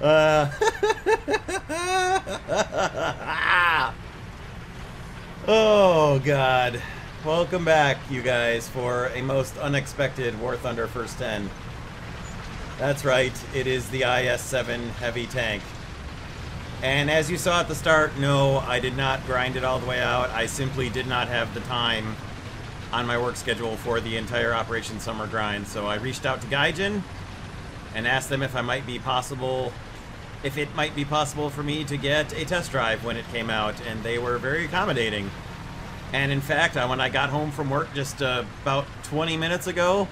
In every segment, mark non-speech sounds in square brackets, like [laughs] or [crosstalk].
uh, [laughs] oh god. Welcome back, you guys, for a most unexpected War Thunder First 10. That's right, it is the IS-7 heavy tank. And as you saw at the start, no, I did not grind it all the way out. I simply did not have the time on my work schedule for the entire Operation Summer grind. So I reached out to Gaijin and asked them if I might be possible, if it might be possible for me to get a test drive when it came out, and they were very accommodating. And in fact, when I got home from work just uh, about 20 minutes ago,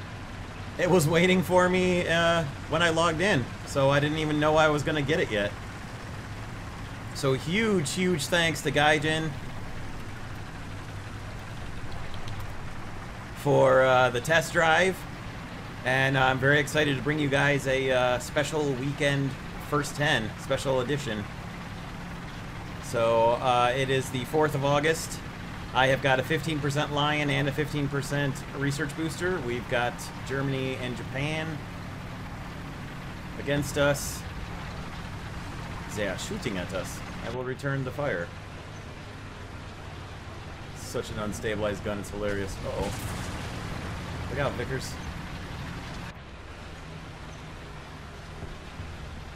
it was waiting for me uh, when I logged in. So I didn't even know I was going to get it yet. So huge, huge thanks to Gaijin for uh, the test drive. And I'm very excited to bring you guys a uh, special weekend first 10 special edition. So uh, it is the 4th of August. I have got a 15% Lion and a 15% research booster. We've got Germany and Japan against us. They are shooting at us. I will return the fire. Such an unstabilized gun, it's hilarious. Uh oh Look out, Vickers.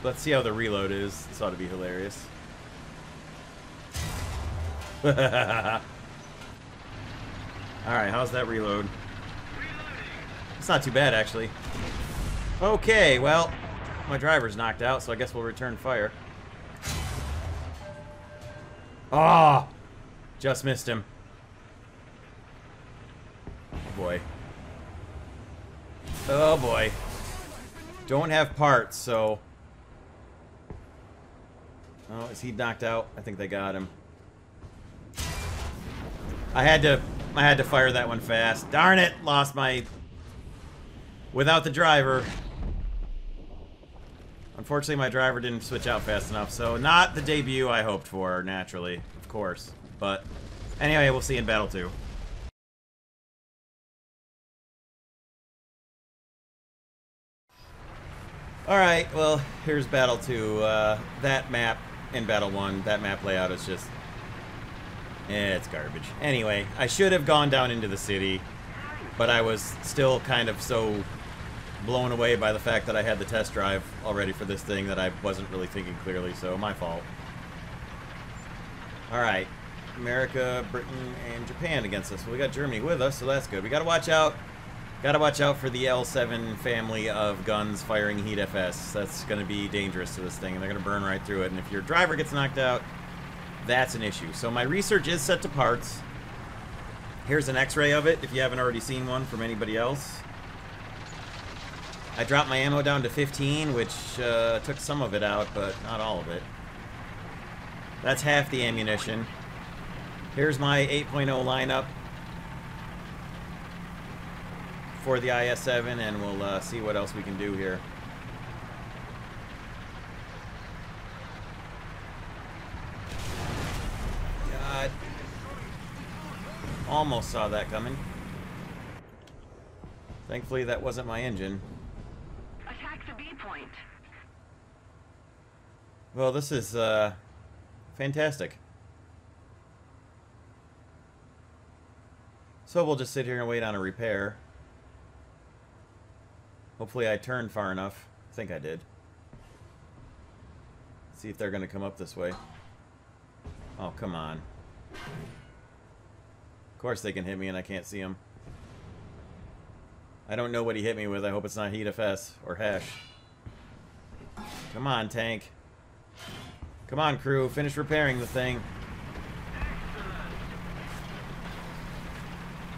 Let's see how the reload is. This ought to be hilarious. [laughs] Alright, how's that reload? It's not too bad, actually. Okay, well, my driver's knocked out, so I guess we'll return fire. Ah! Oh, just missed him. Oh boy. Oh boy. Don't have parts, so... Oh, is he knocked out? I think they got him. I had to I had to fire that one fast. Darn it! Lost my... Without the driver. Unfortunately, my driver didn't switch out fast enough, so not the debut I hoped for, naturally. Of course. But, anyway, we'll see in Battle 2. Alright, well, here's Battle 2. Uh, that map in Battle 1, that map layout is just Eh, it's garbage. Anyway, I should have gone down into the city, but I was still kind of so blown away by the fact that I had the test drive already for this thing that I wasn't really thinking clearly, so my fault. Alright. America, Britain, and Japan against us. Well, we got Germany with us, so that's good. We gotta watch out. Gotta watch out for the L7 family of guns firing Heat FS. That's gonna be dangerous to this thing, and they're gonna burn right through it. And if your driver gets knocked out, that's an issue. So my research is set to parts. Here's an x-ray of it, if you haven't already seen one from anybody else. I dropped my ammo down to 15, which uh, took some of it out, but not all of it. That's half the ammunition. Here's my 8.0 lineup for the IS-7, and we'll uh, see what else we can do here. God. Almost saw that coming. Thankfully, that wasn't my engine. Attack the B point. Well, this is uh, fantastic. So we'll just sit here and wait on a repair. Hopefully I turned far enough. I think I did. See if they're going to come up this way. Oh, come on Of course they can hit me and I can't see them. I don't know what he hit me with. I hope it's not Heat FS or Hesh. Come on, tank. Come on, crew. Finish repairing the thing.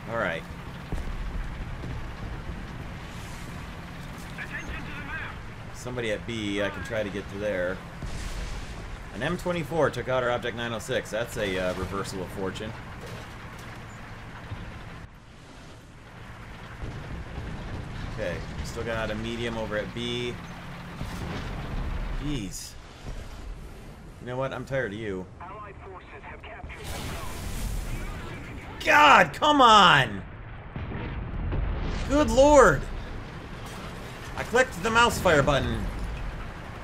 Alright. Somebody at B, I can try to get to there. An M24 took out our Object 906. That's a uh, reversal of fortune. Okay, still got a medium over at B. Jeez. You know what? I'm tired of you. God, come on! Good lord! I clicked the mouse fire button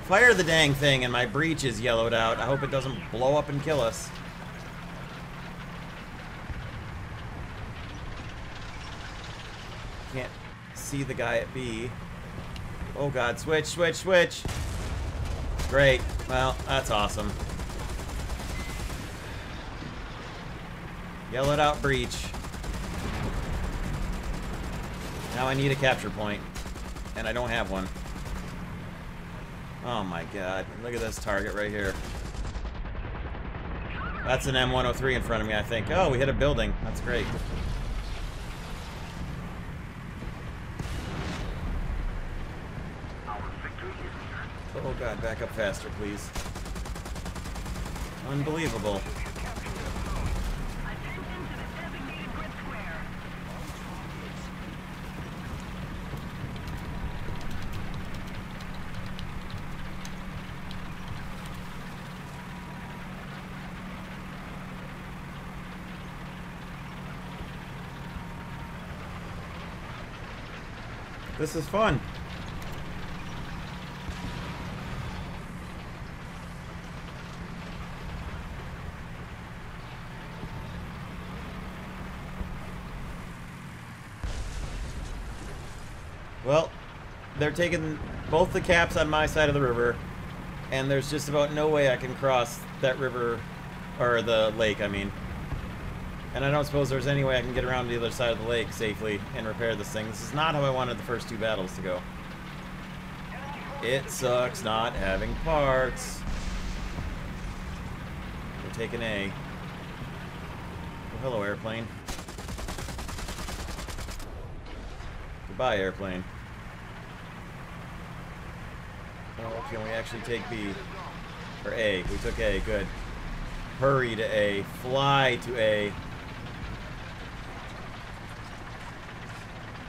Fire the dang thing and my breech is yellowed out. I hope it doesn't blow up and kill us. Can't see the guy at B. Oh god, switch, switch, switch! Great. Well, that's awesome. Yellowed out breech. Now I need a capture point. And I don't have one. Oh my god. Look at this target right here. That's an M103 in front of me, I think. Oh, we hit a building. That's great. Oh god, back up faster, please. Unbelievable. This is fun. Well, they're taking both the caps on my side of the river, and there's just about no way I can cross that river, or the lake, I mean. And I don't suppose there's any way I can get around to the other side of the lake safely and repair this thing. This is not how I wanted the first two battles to go. It sucks not having parts. We're taking A. Oh, hello, airplane. Goodbye, airplane. Oh, can we actually take B? Or A. We took A, good. Hurry to A. Fly to A.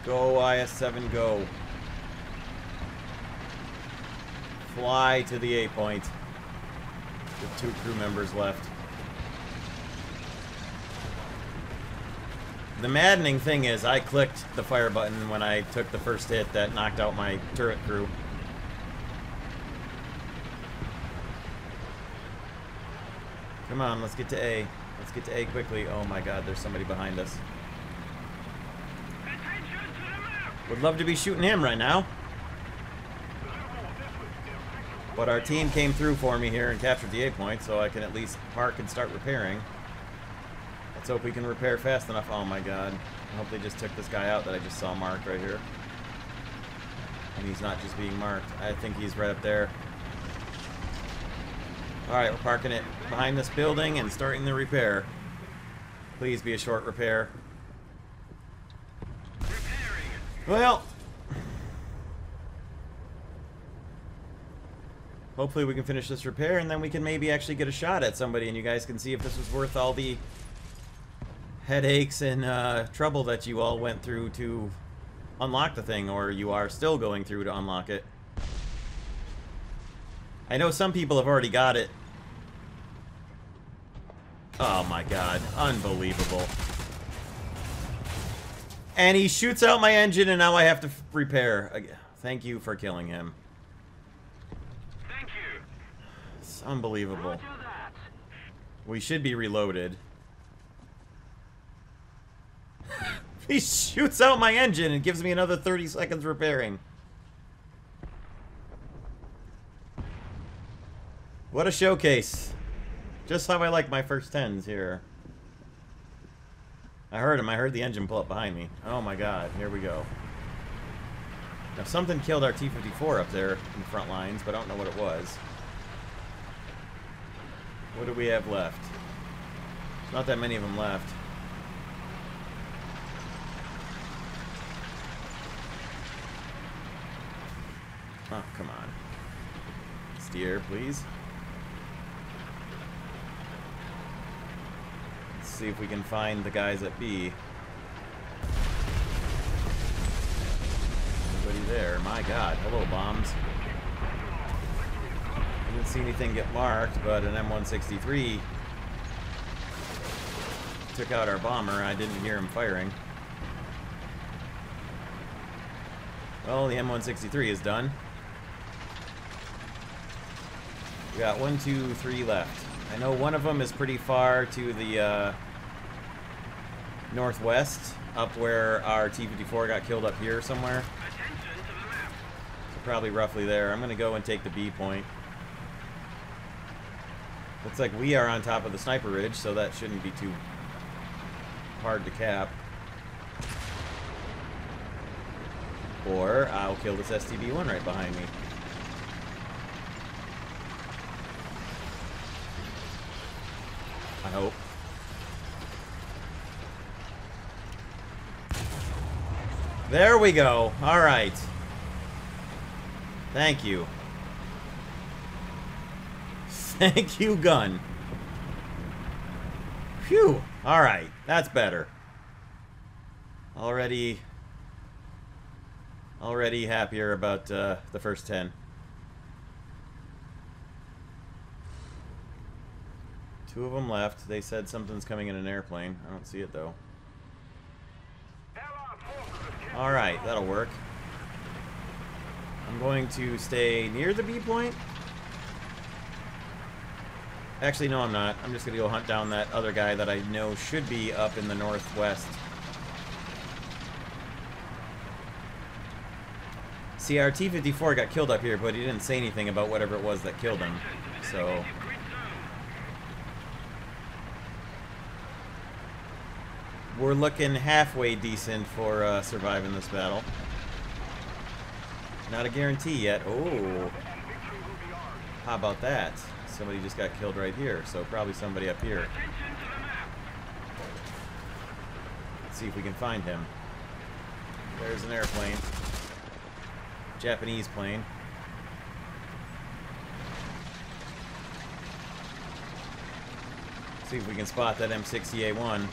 Go IS-7, go. Fly to the A point. With two crew members left. The maddening thing is I clicked the fire button when I took the first hit that knocked out my turret crew. Come on, let's get to A. Let's get to A quickly. Oh my god, there's somebody behind us. Would love to be shooting him right now. But our team came through for me here and captured the A point, so I can at least park and start repairing. Let's hope we can repair fast enough. Oh my god. I hope they just took this guy out that I just saw marked right here. And he's not just being marked. I think he's right up there. Alright, we're parking it behind this building and starting the repair. Please be a short repair. Well, hopefully we can finish this repair and then we can maybe actually get a shot at somebody and you guys can see if this was worth all the headaches and uh, trouble that you all went through to unlock the thing or you are still going through to unlock it. I know some people have already got it. Oh my god, unbelievable. And he shoots out my engine, and now I have to repair. Thank you for killing him. Thank you. It's unbelievable. We should be reloaded. [laughs] he shoots out my engine and gives me another 30 seconds repairing. What a showcase. Just how I like my first tens here. I heard him. I heard the engine pull up behind me. Oh my god. Here we go. Now something killed our T-54 up there in the front lines, but I don't know what it was. What do we have left? Not that many of them left. Oh, come on. Steer, please. Let's see if we can find the guys at B. Nobody there. My god. Hello, bombs. I didn't see anything get marked, but an M163 took out our bomber. I didn't hear him firing. Well, the M163 is done. We got one, two, three left. I know one of them is pretty far to the uh, northwest, up where our T-54 got killed up here somewhere. So probably roughly there. I'm going to go and take the B point. Looks like we are on top of the sniper ridge, so that shouldn't be too hard to cap. Or I'll kill this STB-1 right behind me. I hope. There we go. All right. Thank you. [laughs] Thank you, gun. Phew. All right. That's better. Already already happier about uh, the first 10. Two of them left. They said something's coming in an airplane. I don't see it though. Allied forces have All right, that'll work. I'm going to stay near the B point. Actually, no, I'm not. I'm just going to go hunt down that other guy that I know should be up in the northwest. See, our T-54 got killed up here, but he didn't say anything about whatever it was that killed him. So, grid zone. We're looking halfway decent for uh, surviving this battle. Not a guarantee yet. Oh, how about that? Somebody just got killed right here, so probably somebody up here. Let's see if we can find him. There's an airplane. Japanese plane. See if we can spot that M60A1.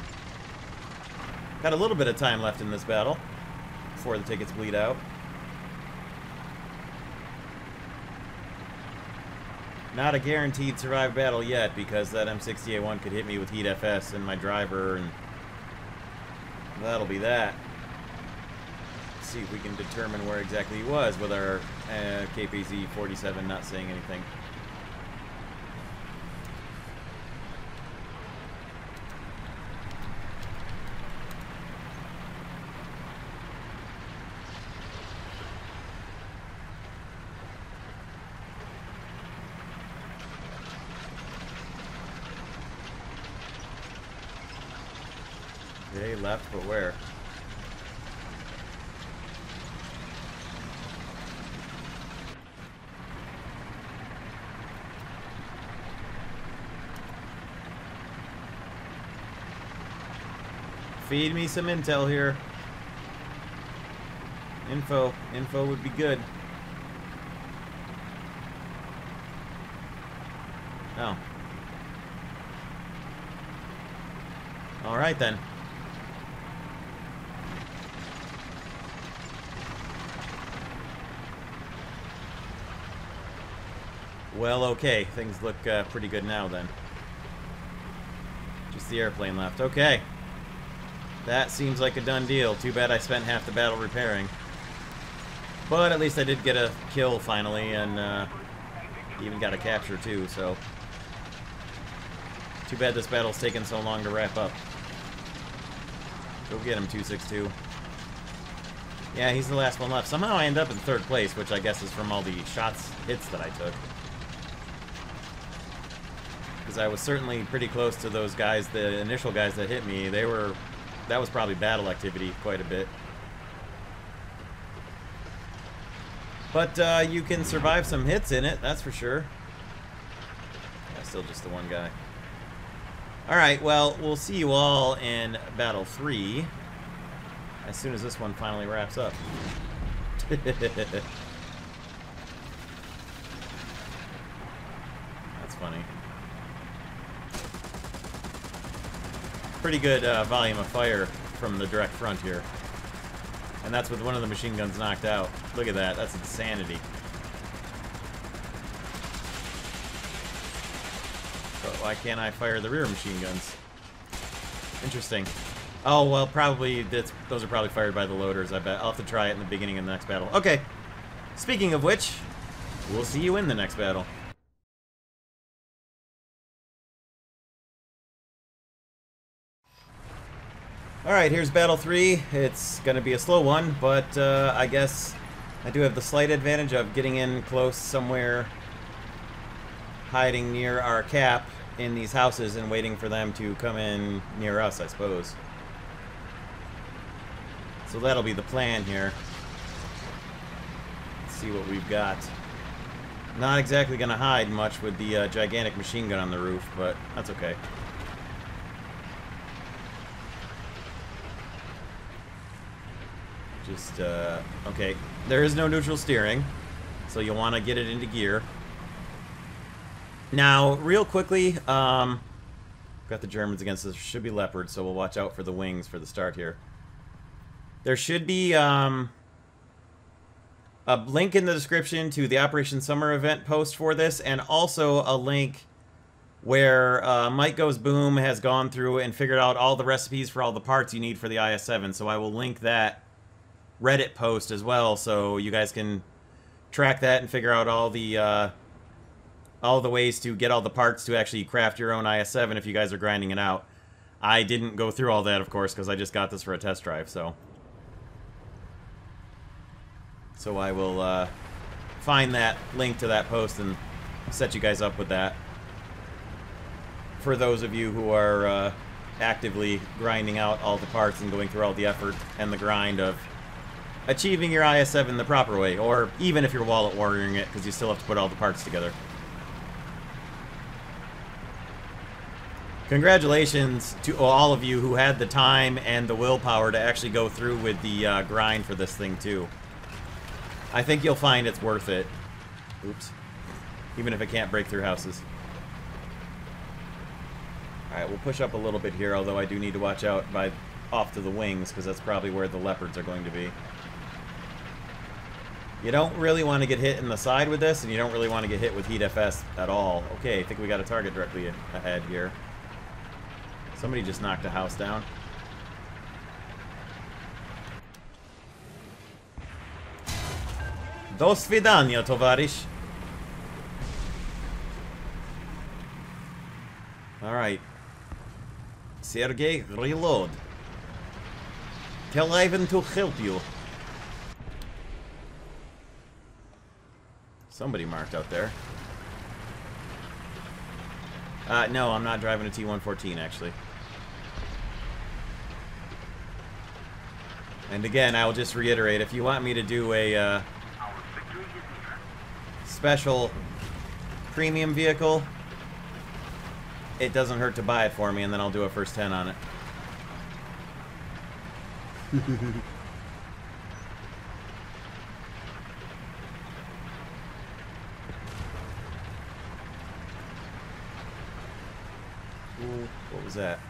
Got a little bit of time left in this battle before the tickets bleed out. Not a guaranteed survive battle yet because that M60A1 could hit me with heat FS and my driver and that'll be that. see if we can determine where exactly he was with our uh, KPZ 47 not saying anything. They left, but where? Feed me some intel here. Info. Info would be good. Oh. Alright then. Well, okay. Things look uh, pretty good now then. Just the airplane left. Okay. That seems like a done deal. Too bad I spent half the battle repairing. But at least I did get a kill finally, and uh, even got a capture too, so... Too bad this battle's taken so long to wrap up. Go get him, 262. Yeah, he's the last one left. Somehow I end up in third place, which I guess is from all the shots, hits that I took. Because I was certainly pretty close to those guys, the initial guys that hit me. They were, that was probably battle activity quite a bit. But uh, you can survive some hits in it, that's for sure. Yeah, still just the one guy. Alright, well, we'll see you all in Battle 3 as soon as this one finally wraps up. [laughs] That's funny. Pretty good uh, volume of fire from the direct front here. And that's with one of the machine guns knocked out. Look at that, that's insanity. But why can't I fire the rear machine guns? Interesting. Oh, well, probably, that's, those are probably fired by the loaders, I bet. I'll have to try it in the beginning of the next battle. Okay. Speaking of which, we'll see you in the next battle. Alright, here's Battle 3. It's to be a slow one, but uh, I guess I do have the slight advantage of getting in close somewhere, hiding near our cap in these houses and waiting for them to come in near us, I suppose. So that'll be the plan here. Let's see what we've got. Not exactly to hide much with the uh, gigantic machine gun on the roof, but that's okay. Just, uh, okay. There is no neutral steering, so you'll want to get it into gear. Now, real quickly, um, got the Germans against us. Should be Leopard, so we'll watch out for the wings for the start here. There should be, um, a link in the description to the Operation Summer event post for this, and also a link where uh, Mike Goes Boom has gone through and figured out all the recipes for all the parts you need for the IS-7. So I will link that Reddit post as well, so you guys can track that and figure out all the uh, all the ways to get all the parts to actually craft your own IS-7 if you guys are grinding it out. I didn't go through all that, of course, because I just got this for a test drive, so... So I will uh, find that link to that post and set you guys up with that. For those of you who are uh, actively grinding out all the parts and going through all the effort and the grind of achieving your IS-7 the proper way, or even if you're wallet warrioring it, because you still have to put all the parts together. Congratulations to all of you who had the time and the willpower to actually go through with the uh, grind for this thing, too. I think you'll find it's worth it. Oops. Even if it can't break through houses. Alright, we'll push up a little bit here, although I do need to watch out by off to the wings, because that's probably where the leopards are going to be. You don't really want to get hit in the side with this, and you don't really want to get hit with Heat FS at all. Okay, I think we got a target directly ahead here. Somebody just knocked a house down. Do svidania, tovarish. Alright. Sergey, reload. Tell Ivan to help you. Somebody marked out there. Uh, no, I'm not driving a T-114, actually. And again, I'll just reiterate, if you want me to do a uh, special premium vehicle, it doesn't hurt to buy it for me, and then I'll do a first 10 on it. [laughs] Ooh, what was that?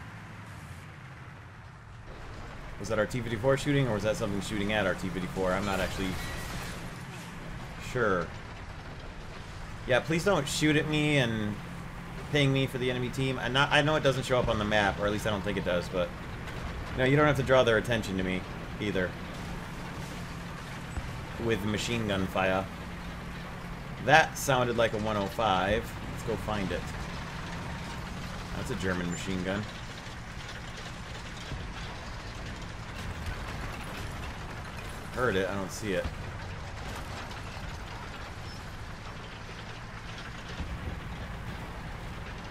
Was that our T-54 shooting, or was that something shooting at our T-54? I'm not actually sure. Yeah, please don't shoot at me and ping me for the enemy team. I not I know it doesn't show up on the map, or at least I don't think it does, but no, you don't have to draw their attention to me either. With machine gun fire. That sounded like a 105. Let's go find it. A German machine gun. Heard it, I don't see it.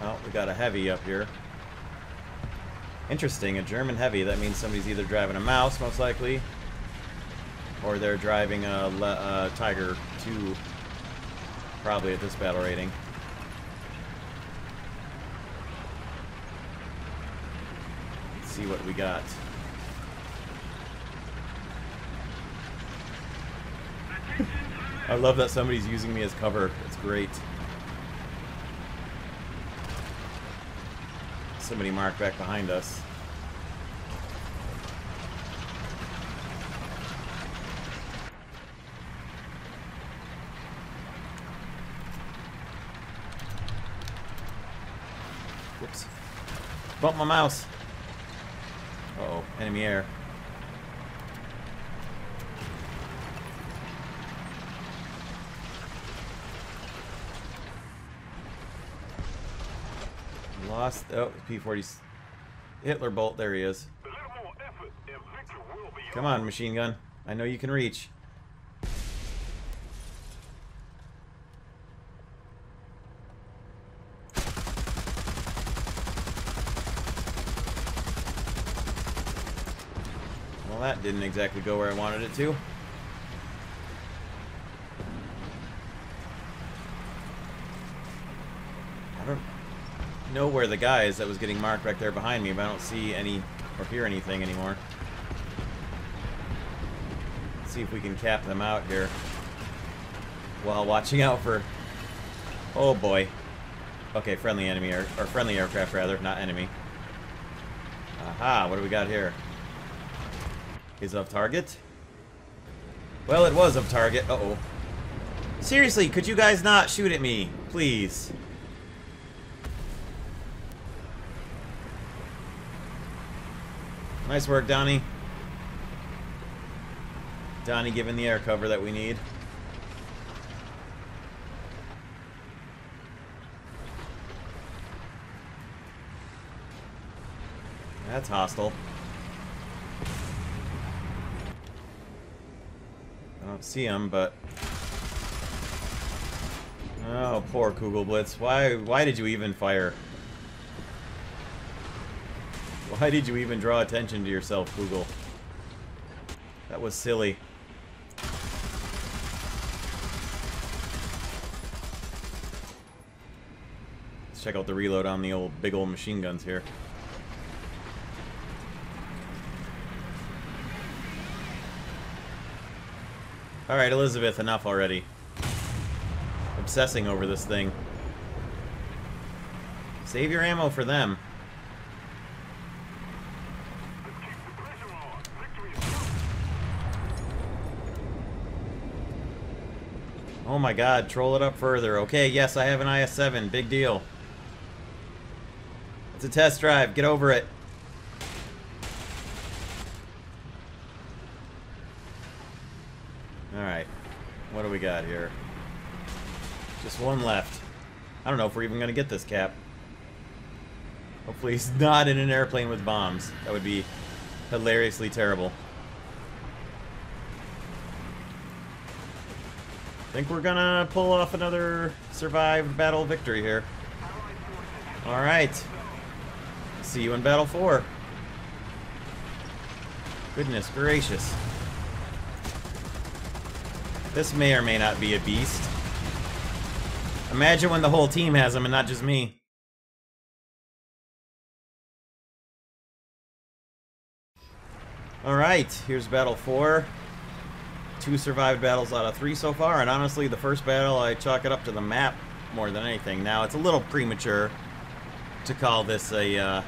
Oh, we got a heavy up here. Interesting, a German heavy. That means somebody's either driving a mouse, most likely, or they're driving a, a uh, Tiger 2, probably at this battle rating. Let's see what we got. I love that somebody's using me as cover. It's great. Somebody marked back behind us. Bump my mouse. Enemy air. Lost. Oh, P-40. Hitler bolt. There he is. A little more effort will be Come on, machine gun. I know you can reach. Well, didn't exactly go where I wanted it to. I don't know where the guy is that was getting marked back there behind me, but I don't see any or hear anything anymore. Let's see if we can cap them out here. While watching out for... Oh boy. Okay, friendly enemy, or, or friendly aircraft rather, not enemy. Aha, what do we got here? Is of target? Well, it was of target. Uh-oh. Seriously, could you guys not shoot at me? Please. Nice work, Donnie. Donnie giving the air cover that we need. That's hostile. I don't see him, but... Oh, poor Kugelblitz. Why, why did you even fire? Why did you even draw attention to yourself, Kugel? That was silly. Let's check out the reload on the old big old machine guns here. Alright, Elizabeth, enough already. Obsessing over this thing. Save your ammo for them. Oh my god, troll it up further. Okay, yes, I have an IS-7. Big deal. It's a test drive. Get over it. Alright. What do we got here? Just one left. I don't know if we're even going to get this cap. Hopefully he's not in an airplane with bombs. That would be hilariously terrible. Think we're gonna pull off another survived battle victory here. Alright. See you in Battle 4. Goodness gracious. This may or may not be a beast. Imagine when the whole team has them and not just me. Alright, here's Battle 4 two survived battles out of three so far, and honestly, the first battle, I chalk it up to the map more than anything. Now, it's a little premature to call this a, uh,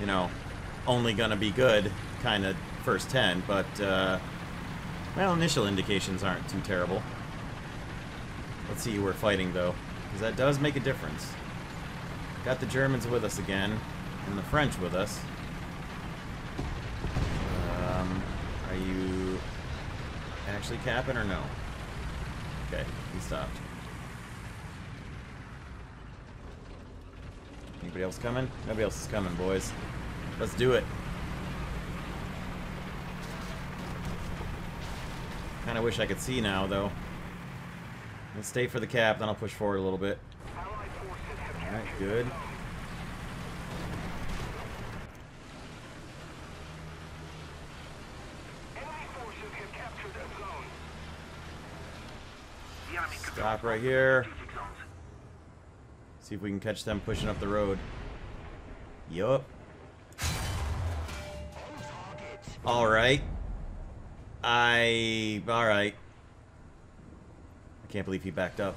you know, only gonna be good kind of first 10, but, uh, well, initial indications aren't too terrible. Let's see who we're fighting, though, because that does make a difference. Got the Germans with us again, and the French with us. Um, are you actually capping or no? Okay, he stopped. Anybody else coming? Nobody else is coming, boys. Let's do it. Kind of wish I could see now, though. Let's stay for the cap, then I'll push forward a little bit. Alright, good. Stop right here. See if we can catch them pushing up the road. Yup. Alright. I... Alright. I can't believe he backed up.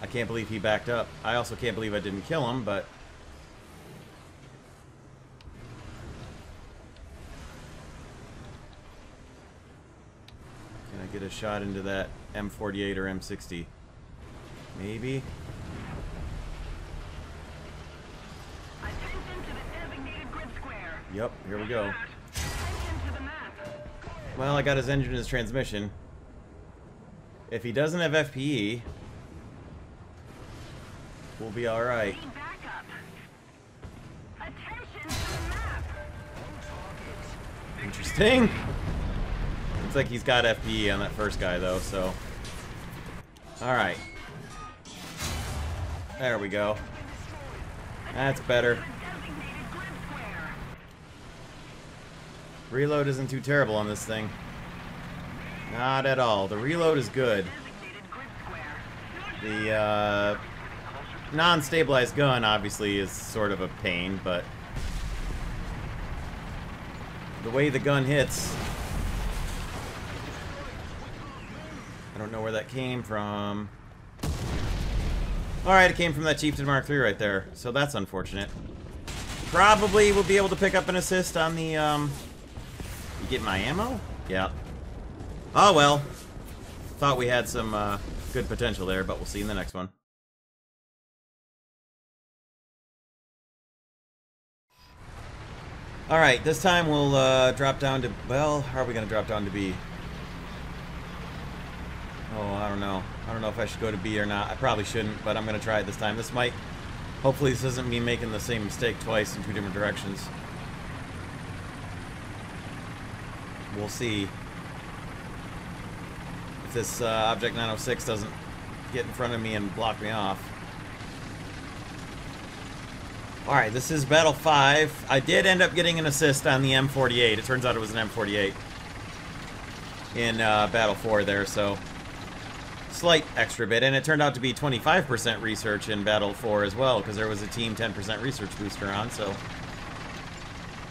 I can't believe he backed up. I also can't believe I didn't kill him, but... Can I get a shot into that M48 or M60? Maybe? Attention to the designated grid square. Yep, here we go. Well, I got his engine and his transmission. If he doesn't have FPE, we'll be alright. Need backup. Attention to the map. Interesting. Looks like he's got FPE on that first guy, though, so... Alright. There we go. That's better. Designated grid square. Reload isn't too terrible on this thing. Not at all. The reload is good. The uh, non-stabilized gun obviously is sort of a pain, but the way the gun hits, I don't know where that came from. All right, it came from that Chieftain Mark III right there, so that's unfortunate. Probably will be able to pick up an assist on the. Um, you get my ammo? Yeah. Oh well. Thought we had some uh, good potential there, but we'll see in the next one. Alright, this time we'll uh, drop down to... Well, how are we going to drop down to B? Oh, I don't know. I don't know if I should go to B or not. I probably shouldn't, but I'm going to try it this time. This might... Hopefully this isn't me making the same mistake twice in two different directions. We'll see if this uh, Object 906 doesn't get in front of me and block me off. Alright, this is Battle 5. I did end up getting an assist on the M48. It turns out it was an M48 in uh, Battle 4 there, so slight extra bit. And it turned out to be 25% research in Battle 4 as well, because there was a team 10% research booster on, so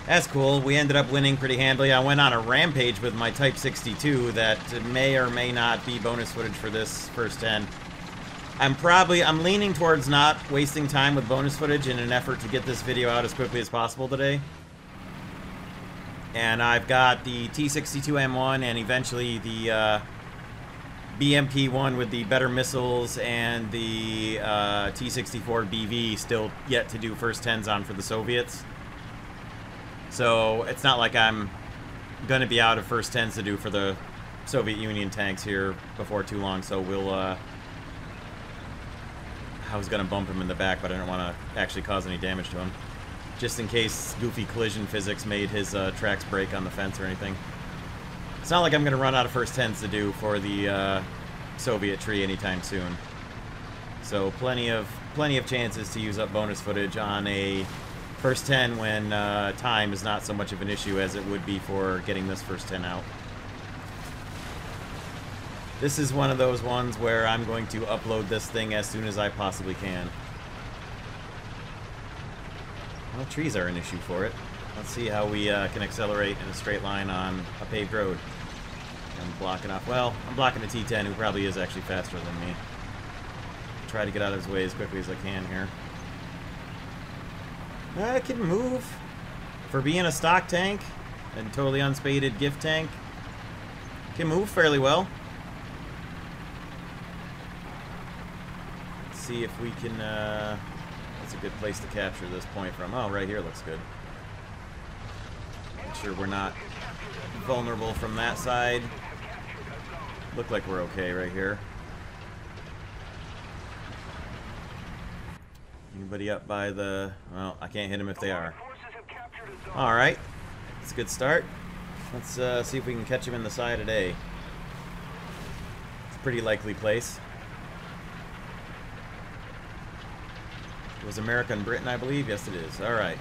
that's cool. We ended up winning pretty handily. I went on a rampage with my Type 62 that may or may not be bonus footage for this first 10. I'm probably, I'm leaning towards not wasting time with bonus footage in an effort to get this video out as quickly as possible today. And I've got the T-62M1 and eventually the uh, BMP-1 with the better missiles and the uh, T-64BV still yet to do first 10s on for the Soviets. So it's not like I'm going to be out of first 10s to do for the Soviet Union tanks here before too long, so we'll... Uh, I was going to bump him in the back, but I didn't want to actually cause any damage to him. Just in case goofy collision physics made his uh, tracks break on the fence or anything. It's not like I'm going to run out of first 10s to do for the uh, Soviet tree anytime soon. So plenty of plenty of chances to use up bonus footage on a first 10 when uh, time is not so much of an issue as it would be for getting this first 10 out. This is one of those ones where I'm going to upload this thing as soon as I possibly can. Well, trees are an issue for it. Let's see how we uh, can accelerate in a straight line on a paved road. I'm blocking off. Well, I'm blocking the T10, who probably is actually faster than me. Try to get out of his way as quickly as I can here. I can move. For being a stock tank and totally unspaded gift tank, can move fairly well. Let's see if we can, uh, that's a good place to capture this point from. Oh, right here looks good. Make sure we're not vulnerable from that side. Look like we're okay right here. Anybody up by the... Well, I can't hit them if they are. Forces have captured a zone. Alright. That's a good start. Let's uh, see if we can catch him in the side of A. It's a pretty likely place. It was America and Britain, I believe? Yes, it is. Alright.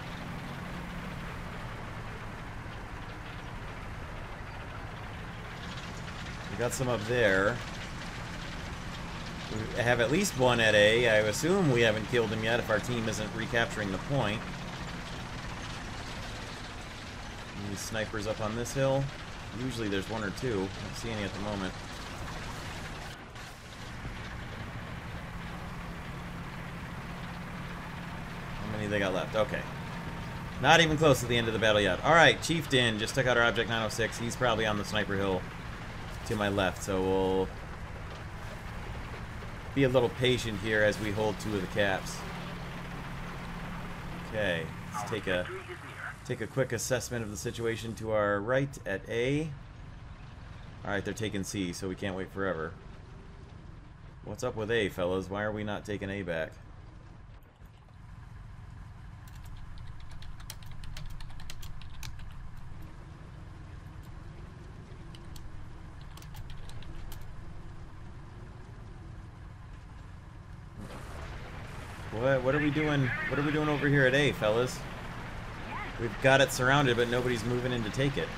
We got some up there. We have at least one at A. I assume we haven't killed him yet if our team isn't recapturing the point. Any snipers up on this hill? Usually there's one or two. I don't see any at the moment. How many they got left? Okay. Not even close to the end of the battle yet. Alright, Chieftain just took out our Object 906. He's probably on the sniper hill to my left, so we'll be a little patient here as we hold two of the caps. Okay, let's take a take a quick assessment of the situation to our right at A. Alright, they're taking C, so we can't wait forever. What's up with A, fellas? Why are we not taking A back? What, what are we doing? What are we doing over here at A, fellas? We've got it surrounded, but nobody's moving in to take it.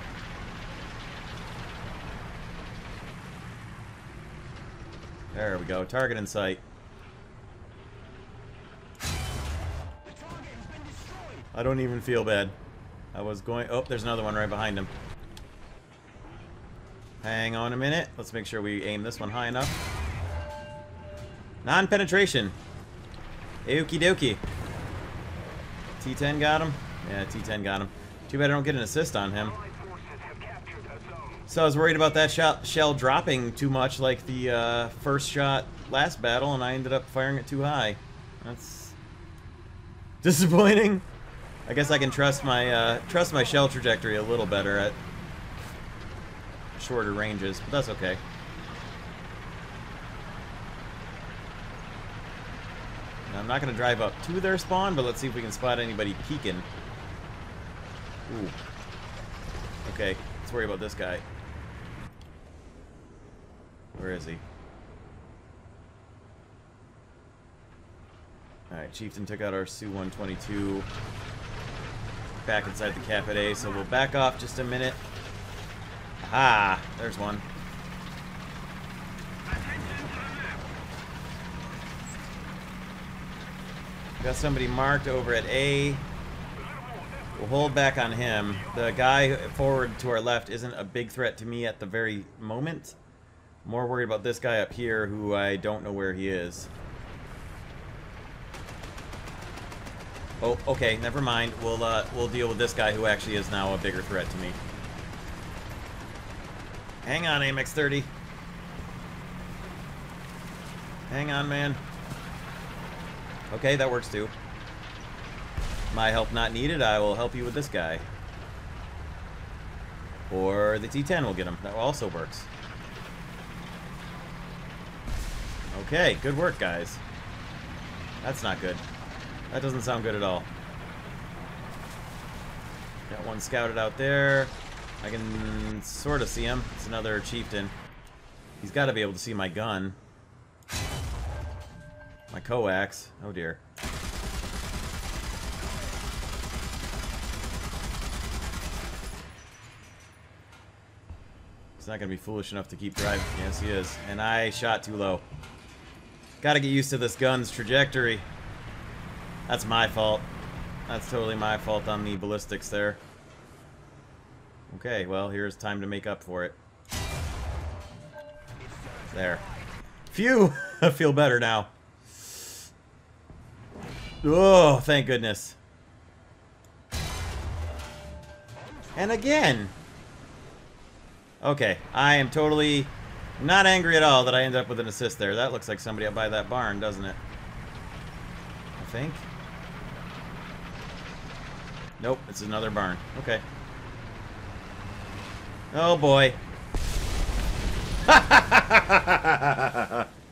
There we go. Target in sight. I don't even feel bad. I was going... Oh, there's another one right behind him. Hang on a minute. Let's make sure we aim this one high enough. Non-penetration. Okie dokie. T10 got him? Yeah, T10 got him. Too bad I don't get an assist on him. So I was worried about that shot, shell dropping too much like the uh, first shot last battle, and I ended up firing it too high. That's disappointing. I guess I can trust my uh, trust my shell trajectory a little better at shorter ranges, but that's okay. I'm not going to drive up to their spawn, but let's see if we can spot anybody peeking. Ooh. Okay, let's worry about this guy. Where is he? Alright, Chieftain took out our Su-122 back inside the A, so we'll back off just a minute. Ah, There's one. Got somebody marked over at A. We'll hold back on him. The guy forward to our left isn't a big threat to me at the very moment. More worried about this guy up here who I don't know where he is. Oh, okay, never mind. We'll uh, we'll deal with this guy who actually is now a bigger threat to me. Hang on, AMX-30. Hang on, man. Okay, that works too. My help not needed, I will help you with this guy. Or the T-10 will get him. That also works. Okay, good work, guys. That's not good. That doesn't sound good at all. Got one scouted out there. I can sort of see him. It's another chieftain. He's got to be able to see my gun. My coax. Oh dear. He's not going to be foolish enough to keep driving. Yes, he is. And I shot too low. Gotta get used to this gun's trajectory. That's my fault. That's totally my fault on the ballistics there. Okay, well, here's time to make up for it. There. Phew! [laughs] I feel better now. Oh, thank goodness. And again. Okay, I am totally not angry at all that I ended up with an assist there. That looks like somebody up by that barn, doesn't it? I think. Nope, it's another barn. Okay. Oh boy. [laughs]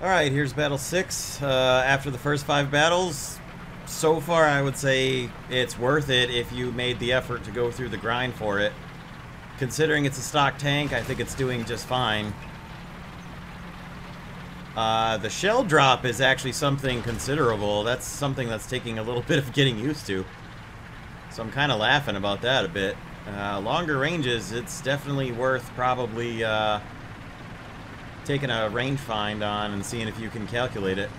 Alright, here's battle 6. Uh, after the first five battles, so far I would say it's worth it if you made the effort to go through the grind for it. Considering it's a stock tank, I think it's doing just fine. Uh, the shell drop is actually something considerable. That's something that's taking a little [laughs] bit of getting used to. So I'm kind of laughing about that a bit. Uh, longer ranges, it's definitely worth probably uh, taking a range find on and seeing if you can calculate it.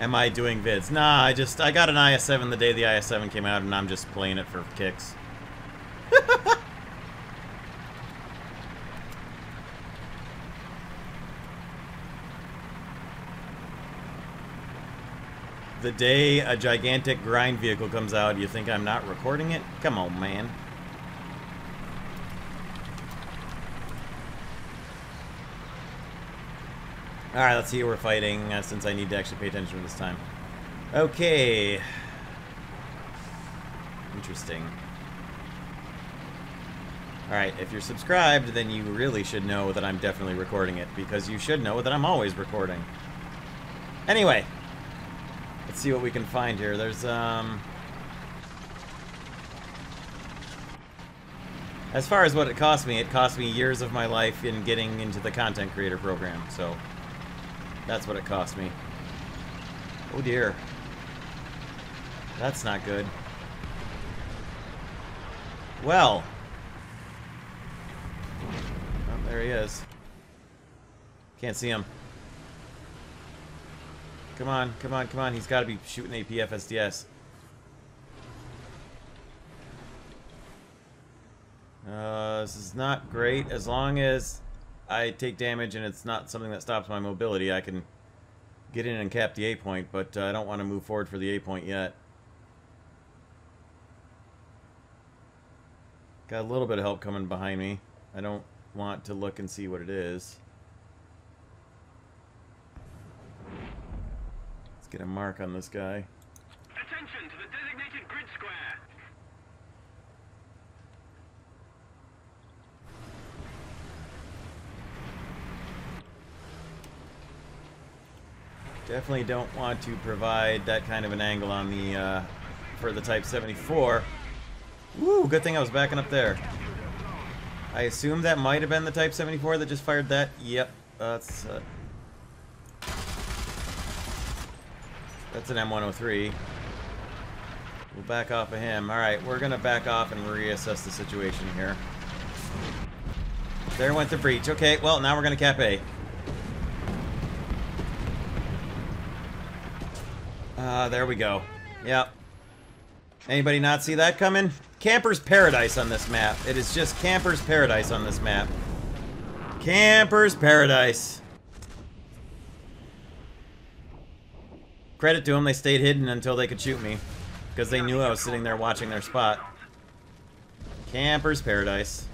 Am I doing vids? Nah, I just, I got an IS-7 the day the IS-7 came out and I'm just playing it for kicks. [laughs] the day a gigantic grind vehicle comes out, you think I'm not recording it? Come on, man. Alright, let's see who we're fighting, uh, since I need to actually pay attention this time. Okay. Interesting. Alright, if you're subscribed, then you really should know that I'm definitely recording it, because you should know that I'm always recording. Anyway, Let's see what we can find here. There's, um... As far as what it cost me, it cost me years of my life in getting into the content creator program, so... That's what it cost me. Oh dear. That's not good. Well. Oh, there he is. Can't see him. Come on, come on, come on. He's got to be shooting AP FSDS. Uh, this is not great. As long as I take damage and it's not something that stops my mobility, I can get in and cap the A point, but uh, I don't want to move forward for the A point yet. Got a little bit of help coming behind me. I don't want to look and see what it is. Get a mark on this guy. Attention to the designated grid square. Definitely don't want to provide that kind of an angle on the, uh, for the Type 74. Woo, good thing I was backing up there. I assume that might have been the Type 74 that just fired that. Yep, that's, uh, that's an M103. We'll back off of him. Alright, we're gonna back off and reassess the situation here. There went the breech. Okay, well, now we're gonna cap A. Uh, there we go. Yep. Anybody not see that coming? Camper's Paradise on this map. It is just Camper's Paradise on this map. Camper's Paradise. Credit to them, they stayed hidden until they could shoot me. Because they knew I was sitting there watching their spot. Camper's Paradise.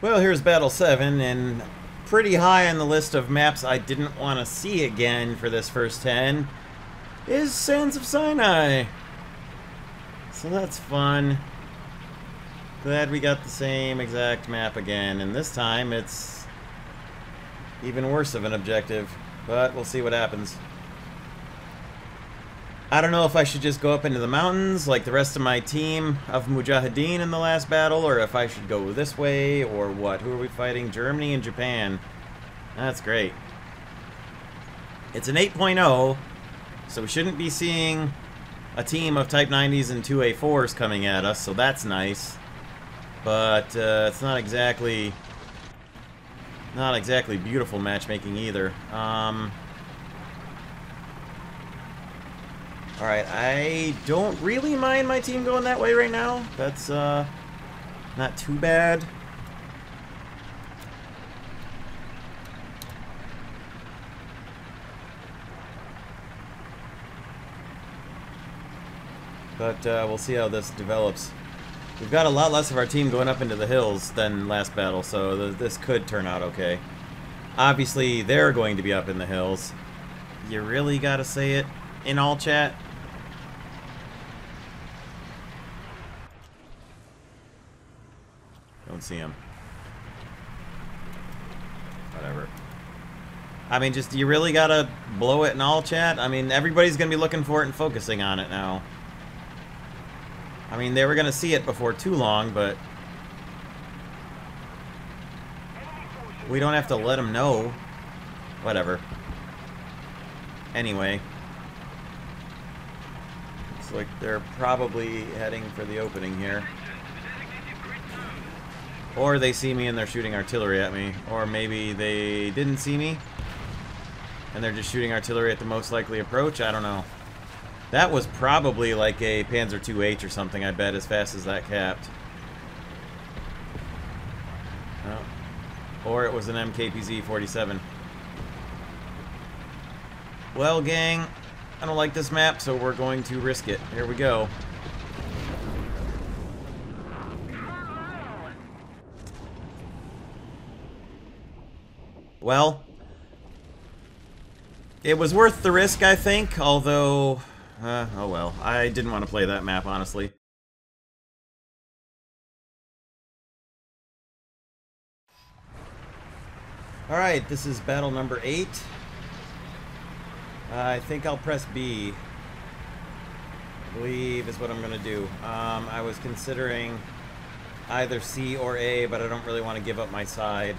Well, here's Battle 7, and pretty high on the list of maps I didn't want to see again for this first 10 is Sands of Sinai. So that's fun. Glad we got the same exact map again, and this time it's even worse of an objective, but we'll see what happens. I don't know if I should just go up into the mountains like the rest of my team of Mujahideen in the last battle, or if I should go this way, or what. Who are we fighting? Germany and Japan. That's great. It's an 8.0, so we shouldn't be seeing a team of Type 90s and 2A4s coming at us, so that's nice. But uh, it's not exactly... Not exactly beautiful matchmaking either. Um... Alright, I don't really mind my team going that way right now. That's, uh, not too bad. But, uh, we'll see how this develops. We've got a lot less of our team going up into the hills than last battle, so th this could turn out okay. Obviously, they're going to be up in the hills. You really gotta say it in all chat? Don't see him. Whatever. I mean, just, you really gotta blow it in all chat? I mean, everybody's gonna be looking for it and focusing on it now. I mean, they were gonna see it before too long, but... We don't have to let them know. Whatever. Anyway. Looks like they're probably heading for the opening here. Or they see me and they're shooting artillery at me. Or maybe they didn't see me. And they're just shooting artillery at the most likely approach. I don't know. That was probably like a Panzer II-H or something, I bet, as fast as that capped. Oh. Or it was an MKPZ-47. Well, gang, I don't like this map, so we're going to risk it. Here we go. Well, it was worth the risk, I think, although... Uh, oh well. I didn't want to play that map, honestly. All right, this is battle number eight. Uh, I think I'll press B. I believe is what I'm gonna do. Um, I was considering either C or A, but I don't really want to give up my side.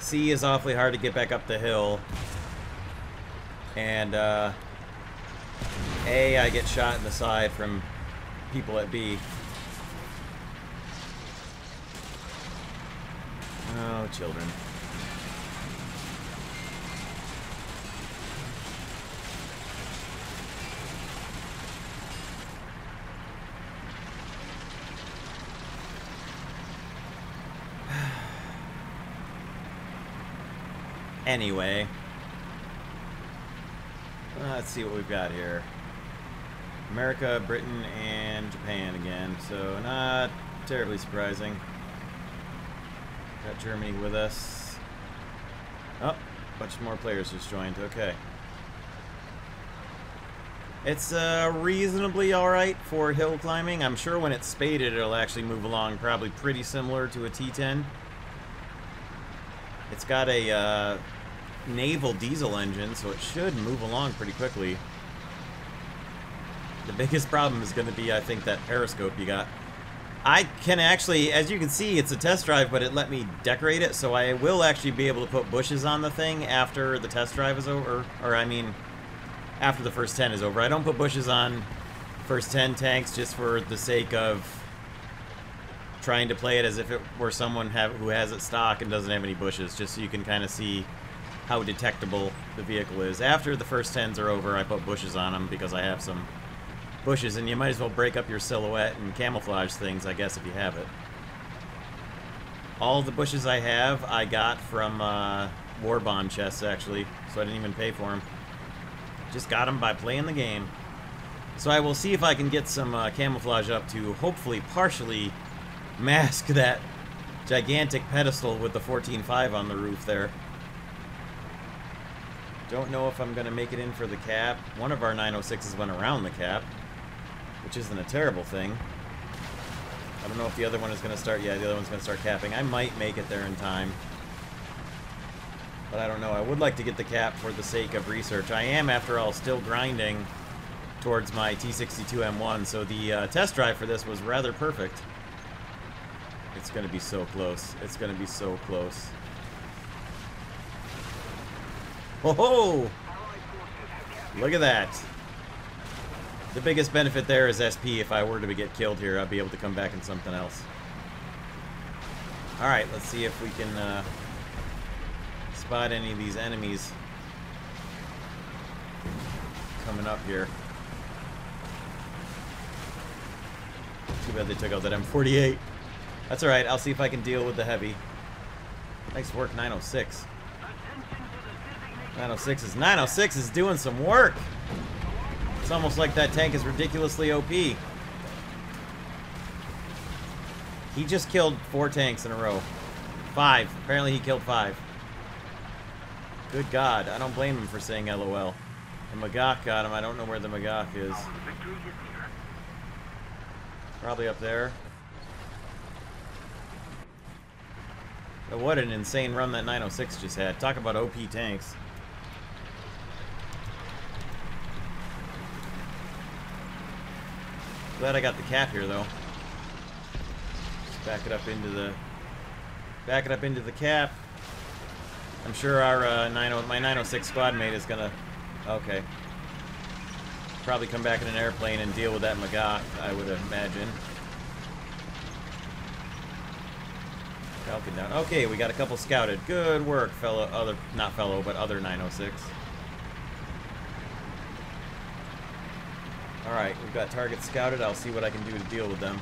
C is awfully hard to get back up the hill. And uh, A, I get shot in the side from people at B. Oh, children. [sighs] Anyway. Uh, let's see what we've got here. America, Britain, and Japan again. So not terribly surprising. Got Germany with us. Oh, a bunch more players just joined. Okay. It's uh, reasonably alright for hill climbing. I'm sure when it's spaded, it'll actually move along probably pretty similar to a T10. It's got a uh, naval diesel engine, so it should move along pretty quickly. The biggest problem is going to be, I think, that periscope you got. I can actually, as you can see, it's a test drive, but it let me decorate it, so I will actually be able to put bushes on the thing after the test drive is over. Or, I mean, after the first 10 is over. I don't put bushes on first 10 tanks just for the sake of trying to play it as if it were someone have, who has it stock and doesn't have any bushes, just so you can kind of see how detectable the vehicle is. After the first 10s are over, I put bushes on them because I have some bushes, and you might as well break up your silhouette and camouflage things, I guess, if you have it. All the bushes I have, I got from uh, War Bond chests, actually, so I didn't even pay for them. Just got them by playing the game. So I will see if I can get some uh, camouflage up to hopefully partially mask [laughs] that gigantic pedestal with the 14.5 on the roof there. Don't know if I'm going to make it in for the cap. One of our 906s went around the cap, which isn't a terrible thing. I don't know if the other one is going to start. Yeah, the other one's going to start capping. I might make it there in time. But I don't know. I would like to get the cap for the sake of research. I am, after all, still grinding towards my T62M1, so the uh, test drive for this was rather perfect. It's going to be so close. It's going to be so close. Ho ho! Look at that. The biggest benefit there is SP. If I were to get killed here, I'd be able to come back in something else. Alright, let's see if we can uh, spot any of these enemies coming up here. Too bad they took out that M48. That's alright, I'll see if I can deal with the heavy. Nice work, 906. 906 is 906 is doing some work. It's almost like that tank is ridiculously OP. He just killed four tanks in a row. Five. Apparently he killed five. Good God. I don't blame him for saying LOL. The Magach got him. I don't know where the Magach is. Probably up there. But what an insane run that 906 just had. Talk about OP tanks. Glad I got the cap here though. Back it up into the back it up into the cap. I'm sure our uh, 90, my 906 squad mate is gonna okay. Probably come back in an airplane and deal with that Magach, I would imagine. Falcon down. Okay, we got a couple scouted. Good work, fellow other not fellow, but other 906. Alright, we've got targets scouted. I'll see what I can do to deal with them.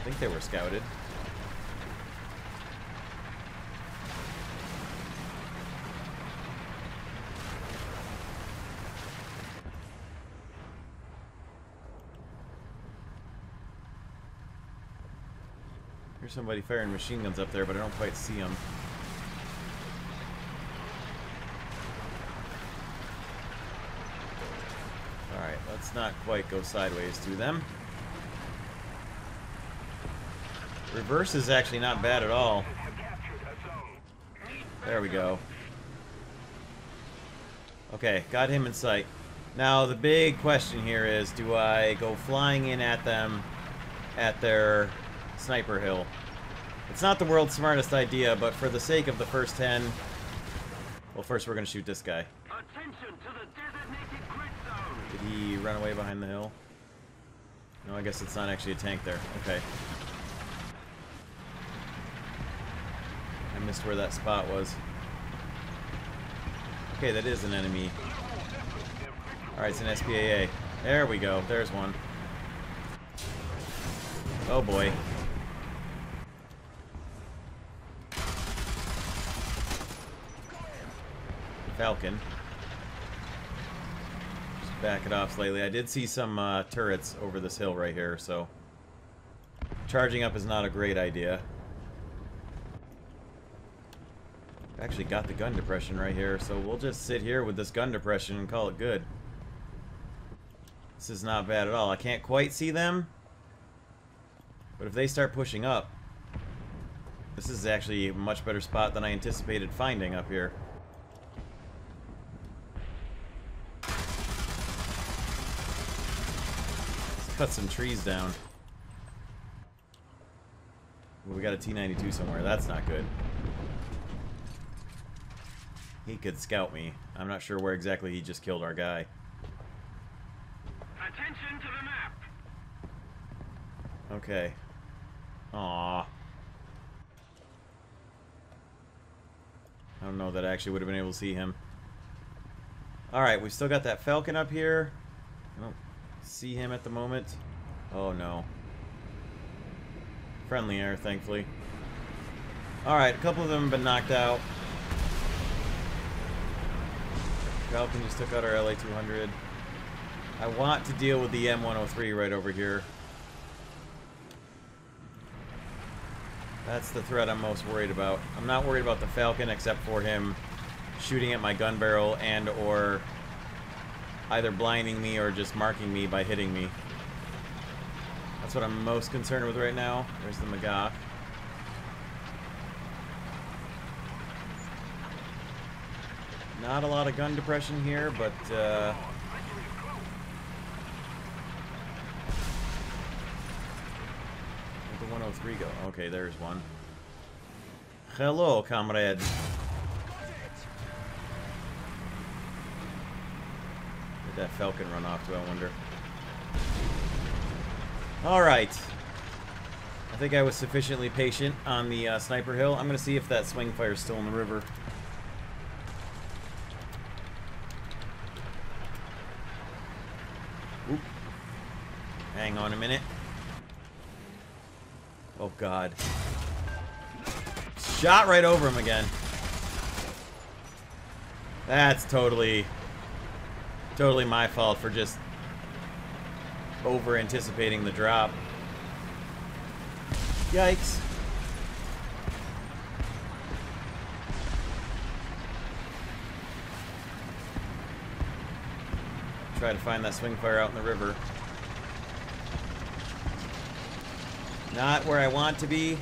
I think they were scouted. Here's somebody firing machine guns up there, but I don't quite see them. Alright, not quite go sideways to them. Reverse is actually not bad at all. There we go. Okay, got him in sight. Now, the big question here is, do I go flying in at them at their sniper hill? It's not the world's smartest idea, but for the sake of the first 10... Well, first we're going to shoot this guy. Attention to the designated grid zone. Did he run away behind the hill? No, I guess it's not actually a tank there. Okay. I missed where that spot was. Okay, that is an enemy. Alright, it's an SPAA. There we go. There's one. Oh boy. Falcon. Back it off slightly. I did see some uh, turrets over this hill right here, so... Charging up is not a great idea. Actually got the gun depression right here, so we'll just sit here with this gun depression and call it good. This is not bad at all. I can't quite see them, but if they start pushing up, this is actually a much better spot than I anticipated finding up here. Cut some trees down. We got a T-92 somewhere. That's not good. He could scout me. I'm not sure where exactly he just killed our guy. Attention to the map. Okay. Aww. I don't know that I actually would have been able to see him. Alright, we've still got that Falcon up here. See him at the moment. Oh no. Friendly air, thankfully. Alright, a couple of them have been knocked out. Falcon just took out our LA-200. I want to deal with the M103 right over here. That's the threat I'm most worried about. I'm not worried about the Falcon except for him shooting at my gun barrel and or either blinding me or just marking me by hitting me. That's what I'm most concerned with right now. There's the Magach. Not a lot of gun depression here, but uh, the 103 go? Okay, there's one. Hello, comrade. That Falcon run off to, I wonder? Alright. I think I was sufficiently patient on the uh, sniper hill. I'm going to see if that Swingfire's still in the river. Oop. Hang on a minute. Oh god. Shot right over him again. That's totally totally my fault for just over anticipating the drop. Yikes. Try to find that Swingfire out in the river. Not where I want to be.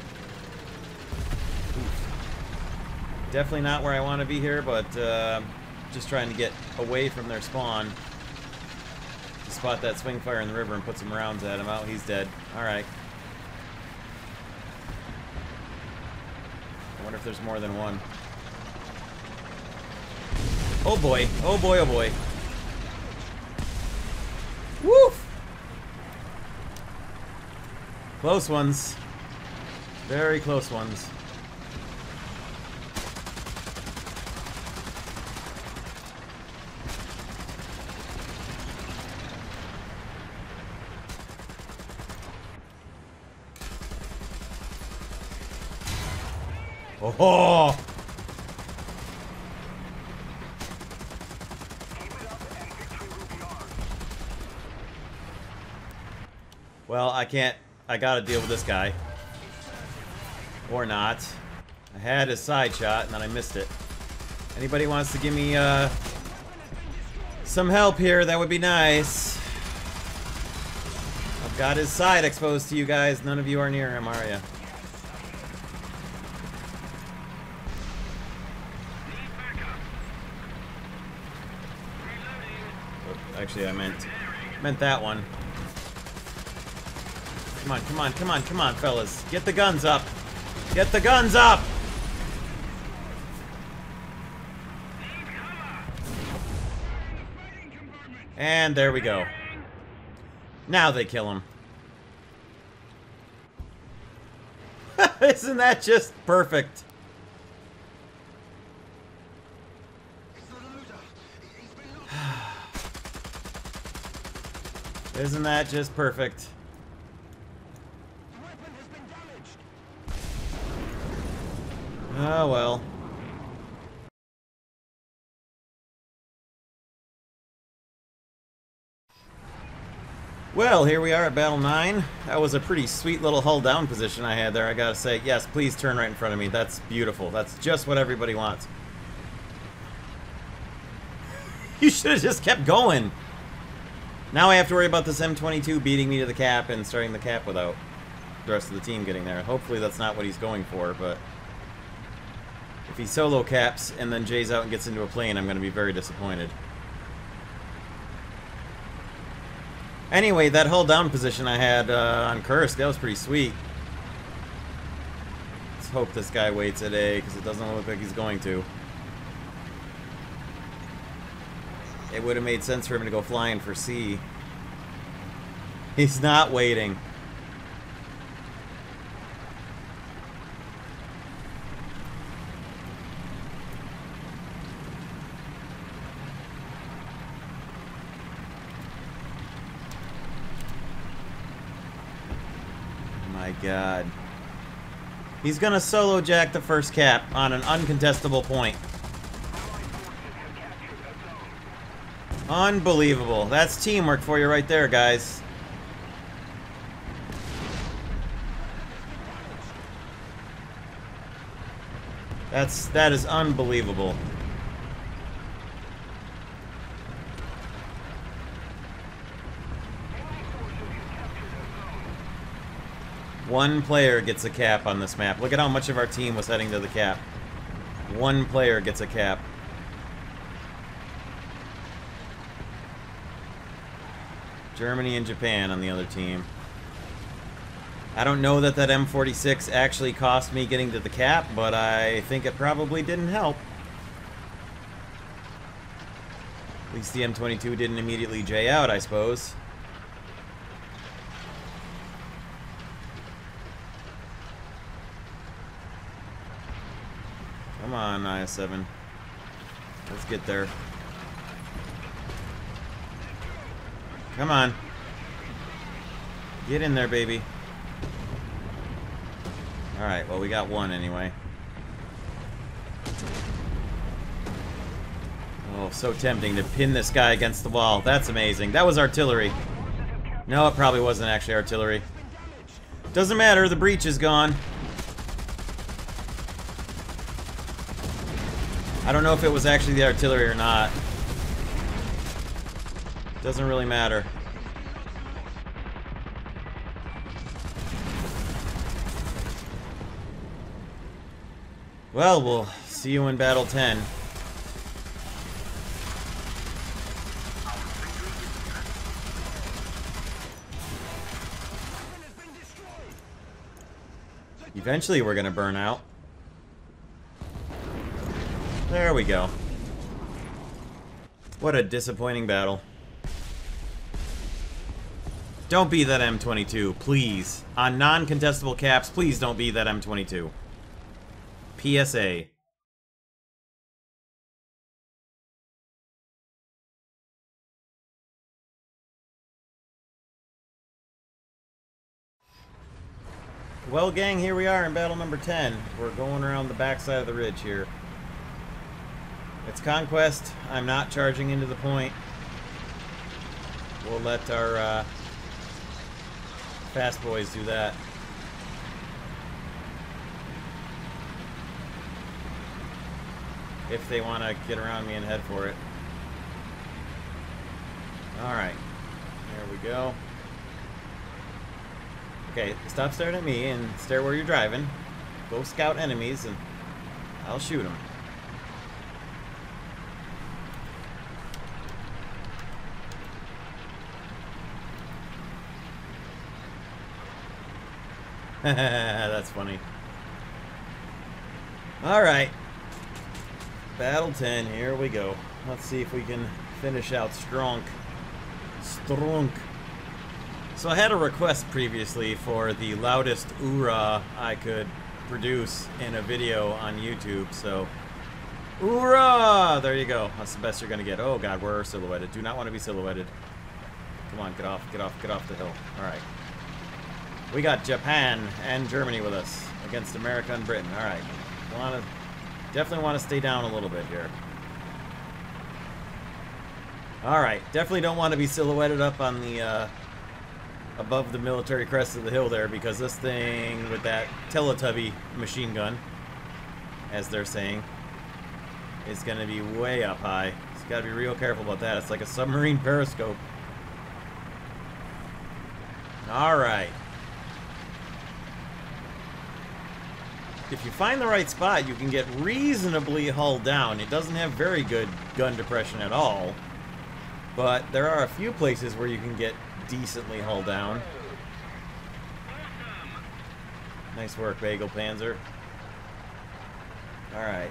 Definitely not where I want to be here, but uh, just trying to get away from their spawn. To spot that Swingfire in the river and put some rounds at him. Oh, he's dead. Alright. I wonder if there's more than one. Oh boy. Oh boy, oh boy. Woof! Close ones. Very close ones. can't... I gotta deal with this guy. Or not. I had a side shot, and then I missed it. Anybody wants to give me, uh... Some help here, that would be nice. I've got his side exposed to you guys. None of you are near him, are you? Actually, I meant meant that one. Come on, come on, come on, come on, fellas. Get the guns up. Get the guns up! And there we go. Now they kill him. [laughs] Isn't that just perfect? [sighs] Isn't that just perfect? Oh well. Well, here we are at Battle 9. That was a pretty sweet little hull down position I had there, I gotta say. Yes, please turn right in front of me. That's beautiful. That's just what everybody wants. [laughs] You should have just kept going. Now I have to worry about this M22 beating me to the cap and starting the cap without the rest of the team getting there. Hopefully that's not what he's going for, but... If he solo caps and then Jay's out and gets into a plane, I'm going to be very disappointed. Anyway, that hull down position I had uh, on Kursk, that was pretty sweet. Let's hope this guy waits A, because it doesn't look like he's going to. It would have made sense for him to go flying for C. He's not waiting. My god. He's gonna solo jack the first cap on an uncontestable point. Unbelievable. That's teamwork for you right there, guys. That's that is unbelievable. One player gets a cap on this map. Look at how much of our team was heading to the cap. One player gets a cap. Germany and Japan on the other team. I don't know that that M46 actually cost me getting to the cap, but I think it probably didn't help. At least the M22 didn't immediately J out, I suppose. 7. Let's get there. Come on. Get in there, baby. Alright, well, we got one anyway. Oh, so tempting to pin this guy against the wall. That's amazing. That was artillery. No, it probably wasn't actually artillery. Doesn't matter, the breech is gone. I don't know if it was actually the artillery or not. Doesn't really matter. Well, we'll see you in Battle 10. Eventually we're gonna burn out. There we go. What a disappointing battle. Don't be that M22, please. On non-contestable caps, please don't be that M22. PSA. Well, gang, here we are in battle number 10. We're going around the backside of the ridge here. It's Conquest. I'm not charging into the point. We'll let our uh, fast boys do that. If they want to get around me and head for it. Alright. There we go. Okay, stop staring at me and stare where you're driving. Go scout enemies and I'll shoot them. [laughs] That's funny. Alright. Battle 10, here we go. Let's see if we can finish out strong. Strong. So I had a request previously for the loudest oorah I could produce in a video on YouTube, so... Oorah! There you go. That's the best you're gonna get. Oh god, we're silhouetted. Do not want to be silhouetted. Come on, get off, get off, get off the hill. Alright. We got Japan and Germany with us against America and Britain. Alright. Wanna definitely want to stay down a little bit here. Alright, definitely don't want to be silhouetted up on the uh, above the military crest of the hill there because this thing with that Teletubby machine gun, as they're saying, is going to be way up high. So got to be real careful about that. It's like a submarine periscope. Alright. If you find the right spot, you can get reasonably hulled down. It doesn't have very good gun depression at all. But there are a few places where you can get decently hull down. Nice work, Bagel Panzer. Alright.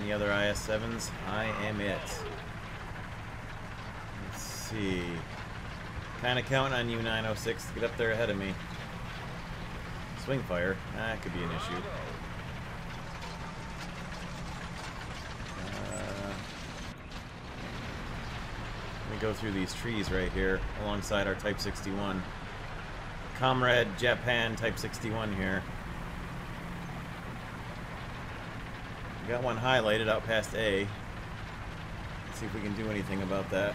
Any other IS-7s? I am it. Let's see. Kind of counting on you, 906, to get up there ahead of me. Swingfire. That could be an issue. Uh, let me go through these trees right here alongside our Type 61. Comrade Japan Type 61 here. We got one highlighted out past A. Let's see if we can do anything about that.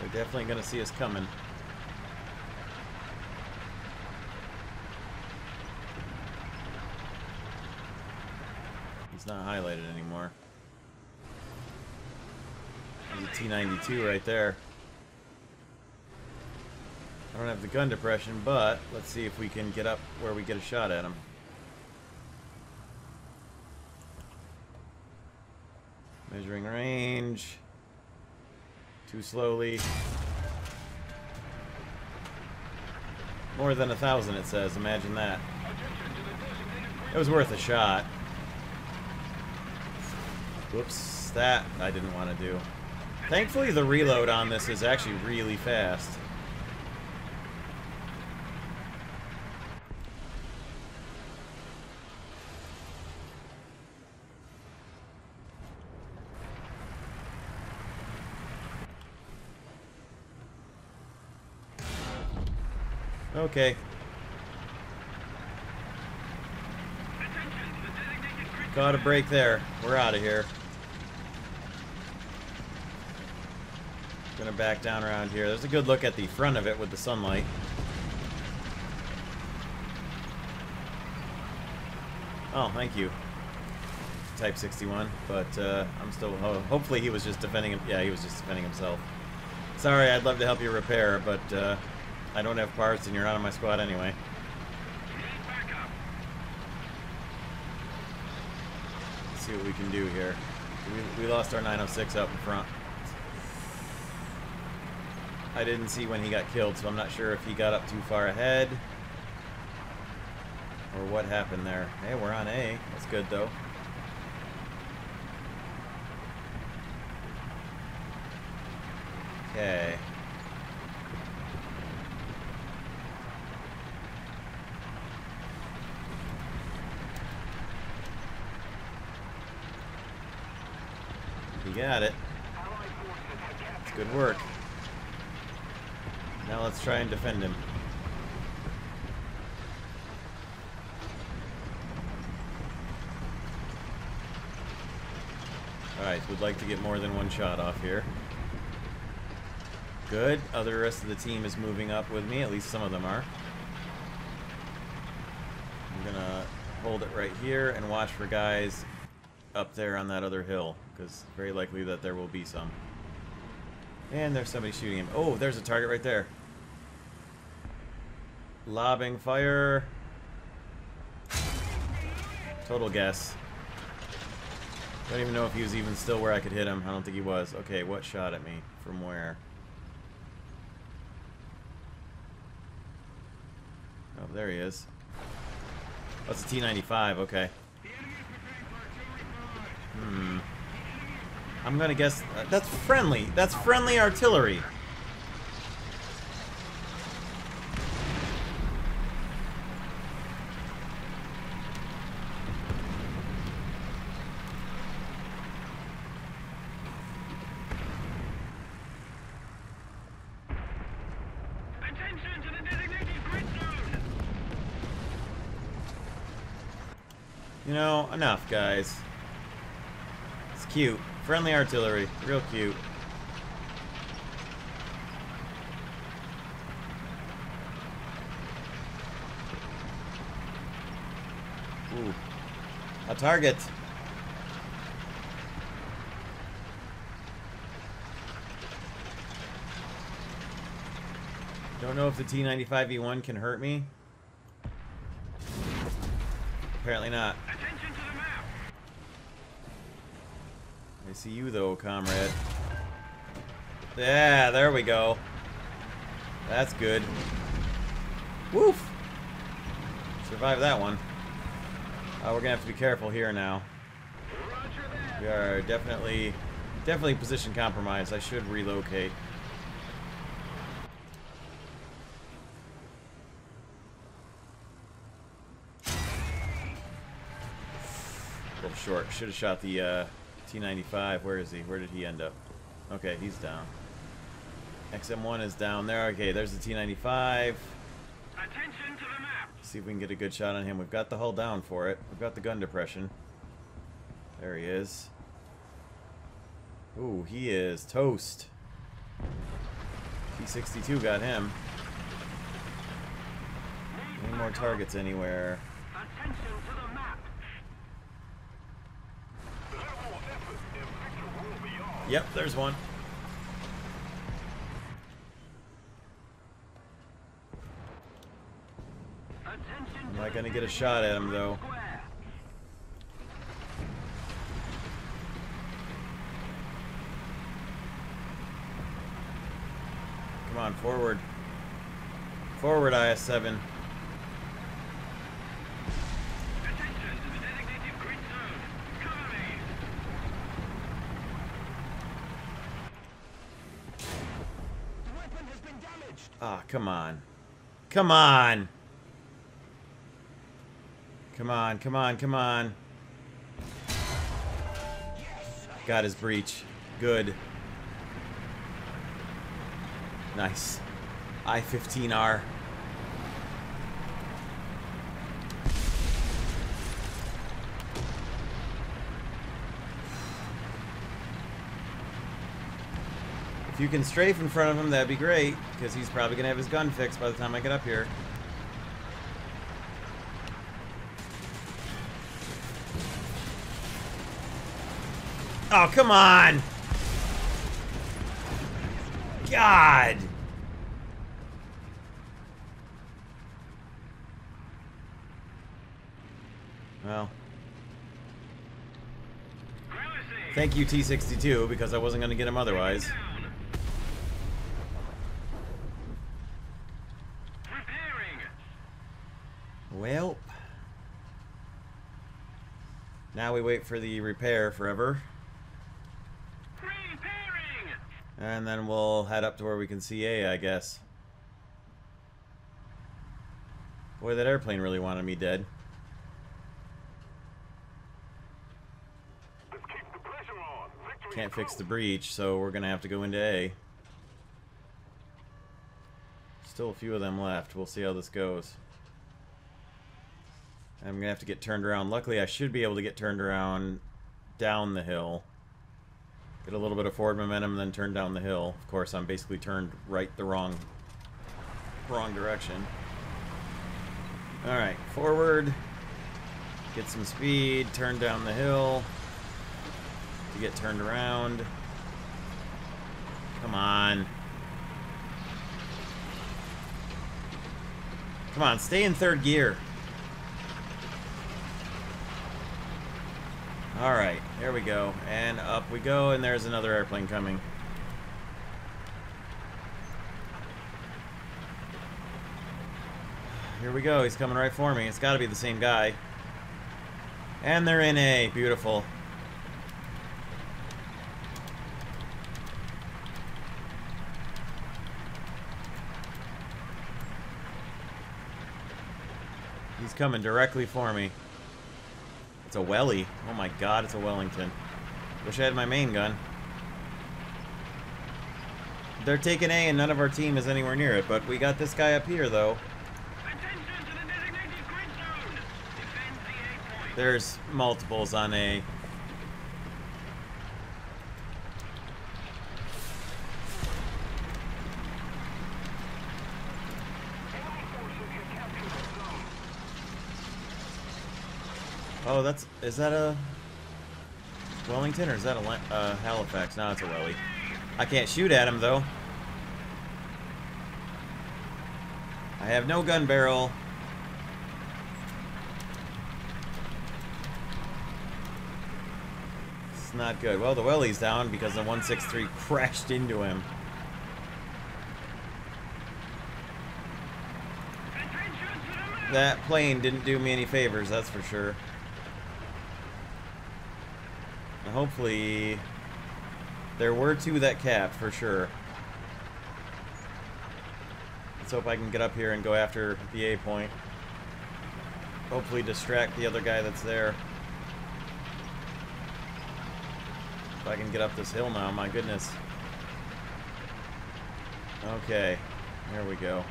They're definitely going to see us coming. He's not highlighted anymore. There's a T-92 right there. I don't have the gun depression, but let's see if we can get up where we get a shot at him. Measuring range. Too slowly. More than a thousand, it says. Imagine that. It was worth a shot. Whoops, that I didn't want to do. Thankfully, the reload on this is actually really fast. Okay. Got a break there. We're out of here. Gonna back down around here. There's a good look at the front of it with the sunlight. Oh, thank you. Type 61, but uh, I'm still. Ho hopefully, he was just defending him. Yeah, he was just defending himself. Sorry, I'd love to help you repair, but uh, I don't have parts, and you're not on my squad anyway. Let's see what we can do here. We, we lost our 906 up in front. I didn't see when he got killed, so I'm not sure if he got up too far ahead or what happened there. Hey, we're on A. That's good, though. Okay. You got it. It's good work. Now let's try and defend him. Alright, we'd like to get more than one shot off here. Good. Other rest of the team is moving up with me. At least some of them are. I'm gonna hold it right here and watch for guys up there on that other hill. Because very likely that there will be some. And there's somebody shooting him. Oh, there's a target right there. Lobbing fire. Total guess. Don't even know if he was even still where I could hit him. I don't think he was. Okay, what shot at me? From where? Oh, there he is. Oh, that's a T-95, okay. Hmm. I'm gonna guess... Uh, that's friendly! That's friendly artillery! Enough, guys. It's cute. Friendly artillery. Real cute. Ooh. A target. Don't know if the T95E1 can hurt me. Apparently not. Attention to the map! I see you though, comrade. Yeah, there we go. That's good. Woof! Survived that one. Uh, we're gonna have to be careful here now. We are definitely, definitely position compromised. I should relocate. A little short. Should have shot the uh, T95. Where is he? Where did he end up? Okay, he's down. XM1 is down there. Okay, there's the T95. Attention to the map! See if we can get a good shot on him. We've got the hull down for it. We've got the gun depression. There he is. Ooh, he is toast. T62 got him. Any more targets anywhere? Attention to the map! Little more effort and victory will be ours. Yep, there's one. I'm not gonna get a shot at him though. Come on, forward. Forward, IS-7. Attention to the designated grid zone! Cover me! The weapon has been Ah, come on. Come on! Come on, come on, come on. Got his breech. Good. Nice. I-15R. You can strafe in front of him, that'd be great, because he's probably going to have his gun fixed by the time I get up here. Oh, come on! God! Well, thank you, T62, because I wasn't going to get him otherwise. Down. Repairing! Well. Now we wait for the repair forever. Repairing! And then we'll head up to where we can see A, I guess. Boy, that airplane really wanted me dead. Let's keep the pressure on! Victory Can't fix the breech, so we're gonna have to go into A. Still a few of them left. We'll see how this goes. I'm gonna have to get turned around. Luckily, I should be able to get turned around down the hill. Get a little bit of forward momentum, and then turn down the hill. Of course, I'm basically turned right the wrong, wrong direction. All right, forward. Get some speed. Turn down the hill to get turned around. Come on. Come on, stay in third gear. Alright, here we go. And up we go, and there's another airplane coming. here we go. He's coming right for me. It's got to be the same guy. And they're in A. Beautiful. He's coming directly for me. It's a Welly. Oh my god, it's a Wellington. Wish I had my main gun. They're taking A and none of our team is anywhere near it, but we got this guy up here though. Attention to the designated grid zone. Defend the A point. There's multiples on A. Oh, that's is that a Wellington or is that a uh, Halifax? No, it's a Welly. I can't shoot at him though. I have no gun barrel. It's not good. Well, the Welly's down because the 163 crashed into him. That plane didn't do me any favors, that's for sure. And hopefully, there were two that capped for sure. Let's hope I can get up here and go after the A point. Hopefully, distract the other guy that's there. If I can get up this hill now, my goodness. Okay, there we go.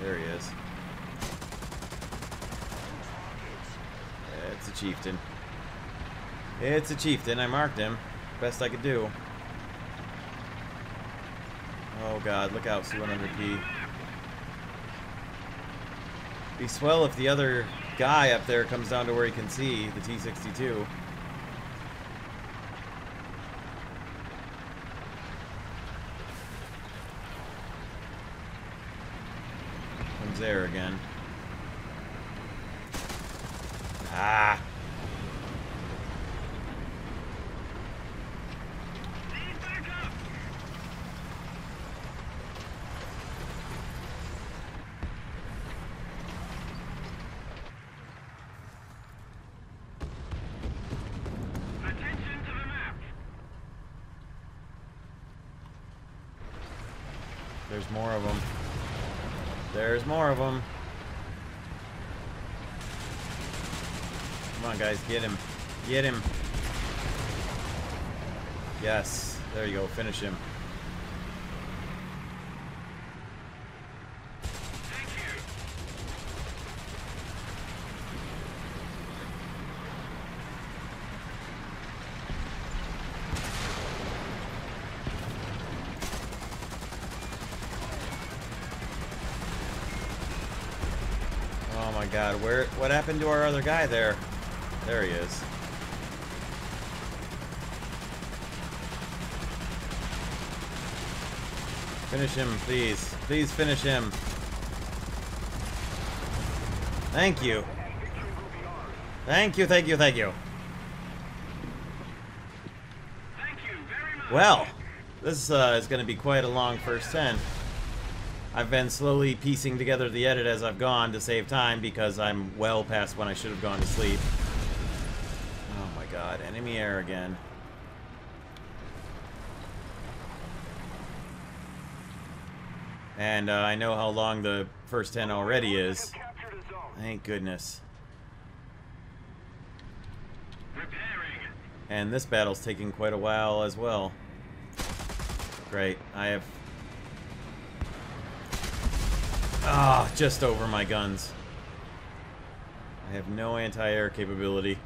There he is. It's chieftain. It's a chieftain. I marked him. Best I could do. Oh god, look out, C100P. Be swell if the other guy up there comes down to where he can see, the T-62. Comes there again. Ah! Need backup. Attention to the map. There's more of them. There's more of them. Come on, guys, get him. Get him. Yes. There you go. Finish him. Thank you. Oh my god, where what happened to our other guy there? There he is. Finish him, please. Please finish him. Thank you. Thank you, thank you, thank you. Thank you very much. Well, this uh, is going to be quite a long first 10. I've been slowly piecing together the edit as I've gone to save time because I'm well past when I should have gone to sleep. Oh my god, enemy air again. And uh, I know how long the first 10 already is. Thank goodness. And this battle's taking quite a while as well. Great. I have... Ah, just over my guns. I have no anti-air capability.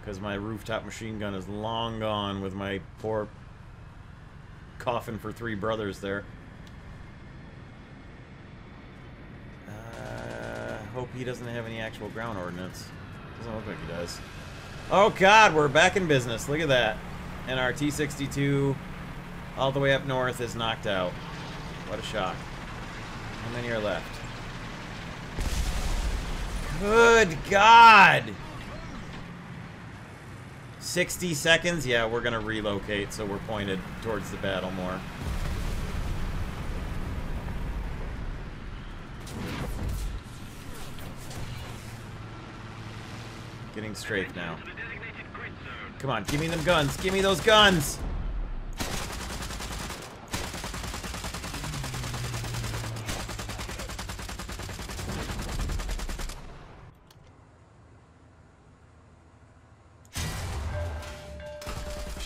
Because my rooftop machine gun is long gone with my poor coffin for three brothers there. Uh, hope he doesn't have any actual ground ordnance. Doesn't look like he does. Oh god, we're back in business. Look at that. And our T-62 all the way up north is knocked out. What a shock. How many are left? Good God! 60 seconds? Yeah, we're to relocate, so we're pointed towards the battle more. Getting strafe now. Come on, give me them guns. Give me those guns.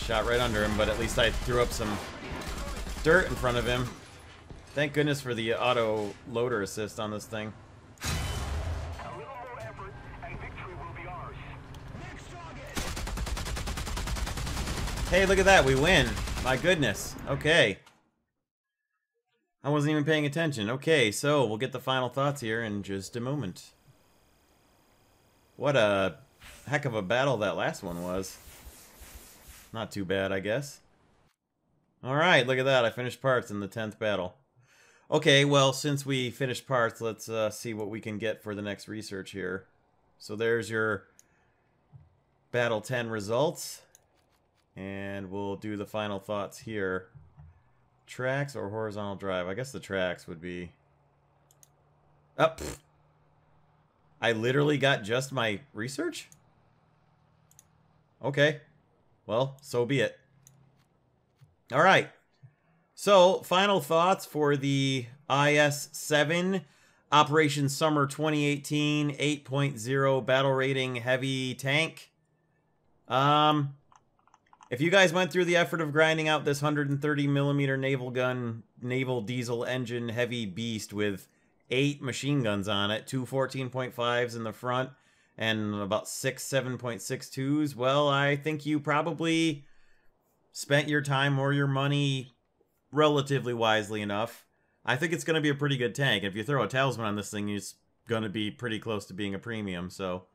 Shot right under him, but at least I threw up some dirt in front of him. Thank goodness for the auto loader assist on this thing. Hey, look at that. We win. My goodness. Okay. I wasn't even paying attention. Okay, so we'll get the final thoughts here in just a moment. What a heck of a battle that last one was. Not too bad, I guess. Alright, look at that. I finished parts in the 10th battle. Okay, well, since we finished parts, let's uh, see what we can get for the next research here. So there's your Battle 10 results. And we'll do the final thoughts here. Tracks or horizontal drive? I guess the tracks would be... Up. I literally got just my research? Okay. Well, so be it. All right. So, final thoughts for the IS-7 Operation Summer 2018 8.0 battle rating heavy tank. Um, if you guys went through the effort of grinding out this 130 millimeter naval gun, naval diesel engine heavy beast with eight machine guns on it, two 14.5s in the front, and about six 7.62s, well, I think you probably spent your time or your money relatively wisely enough. I think it's going to be a pretty good tank. If you throw a talisman on this thing, it's going to be pretty close to being a premium, so...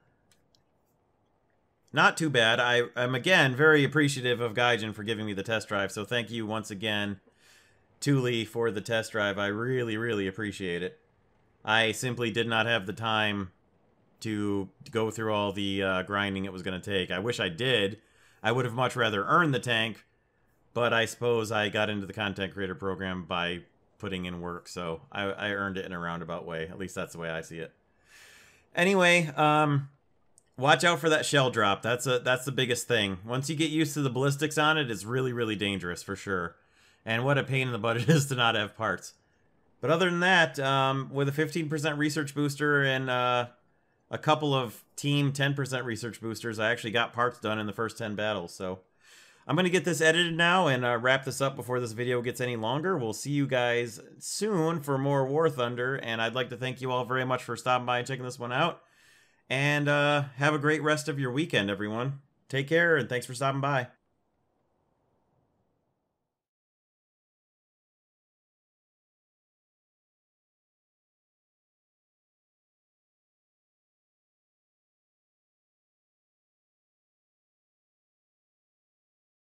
Not too bad. I am again very appreciative of Gaijin for giving me the test drive. So thank you once again, Thule, for the test drive. I really, really appreciate it. I simply did not have the time to go through all the uh, grinding it was going to take. I wish I did. I would have much rather earned the tank, but I suppose I got into the content creator program by putting in work, so I, I earned it in a roundabout way. At least that's the way I see it. Anyway, um, Watch out for that shell drop. That's a that's the biggest thing. Once you get used to the ballistics on it, it's really really dangerous for sure. And what a pain in the butt [laughs] it is to not have parts. But other than that, um, with a 15% research booster and uh, a couple of team 10% research boosters, I actually got parts done in the first 10 battles. So I'm going to get this edited now and uh, wrap this up before this video gets any longer. We'll see you guys soon for more War Thunder. And I'd like to thank you all very much for stopping by and checking this one out. And uh, have a great rest of your weekend, everyone. Take care, and thanks for stopping by.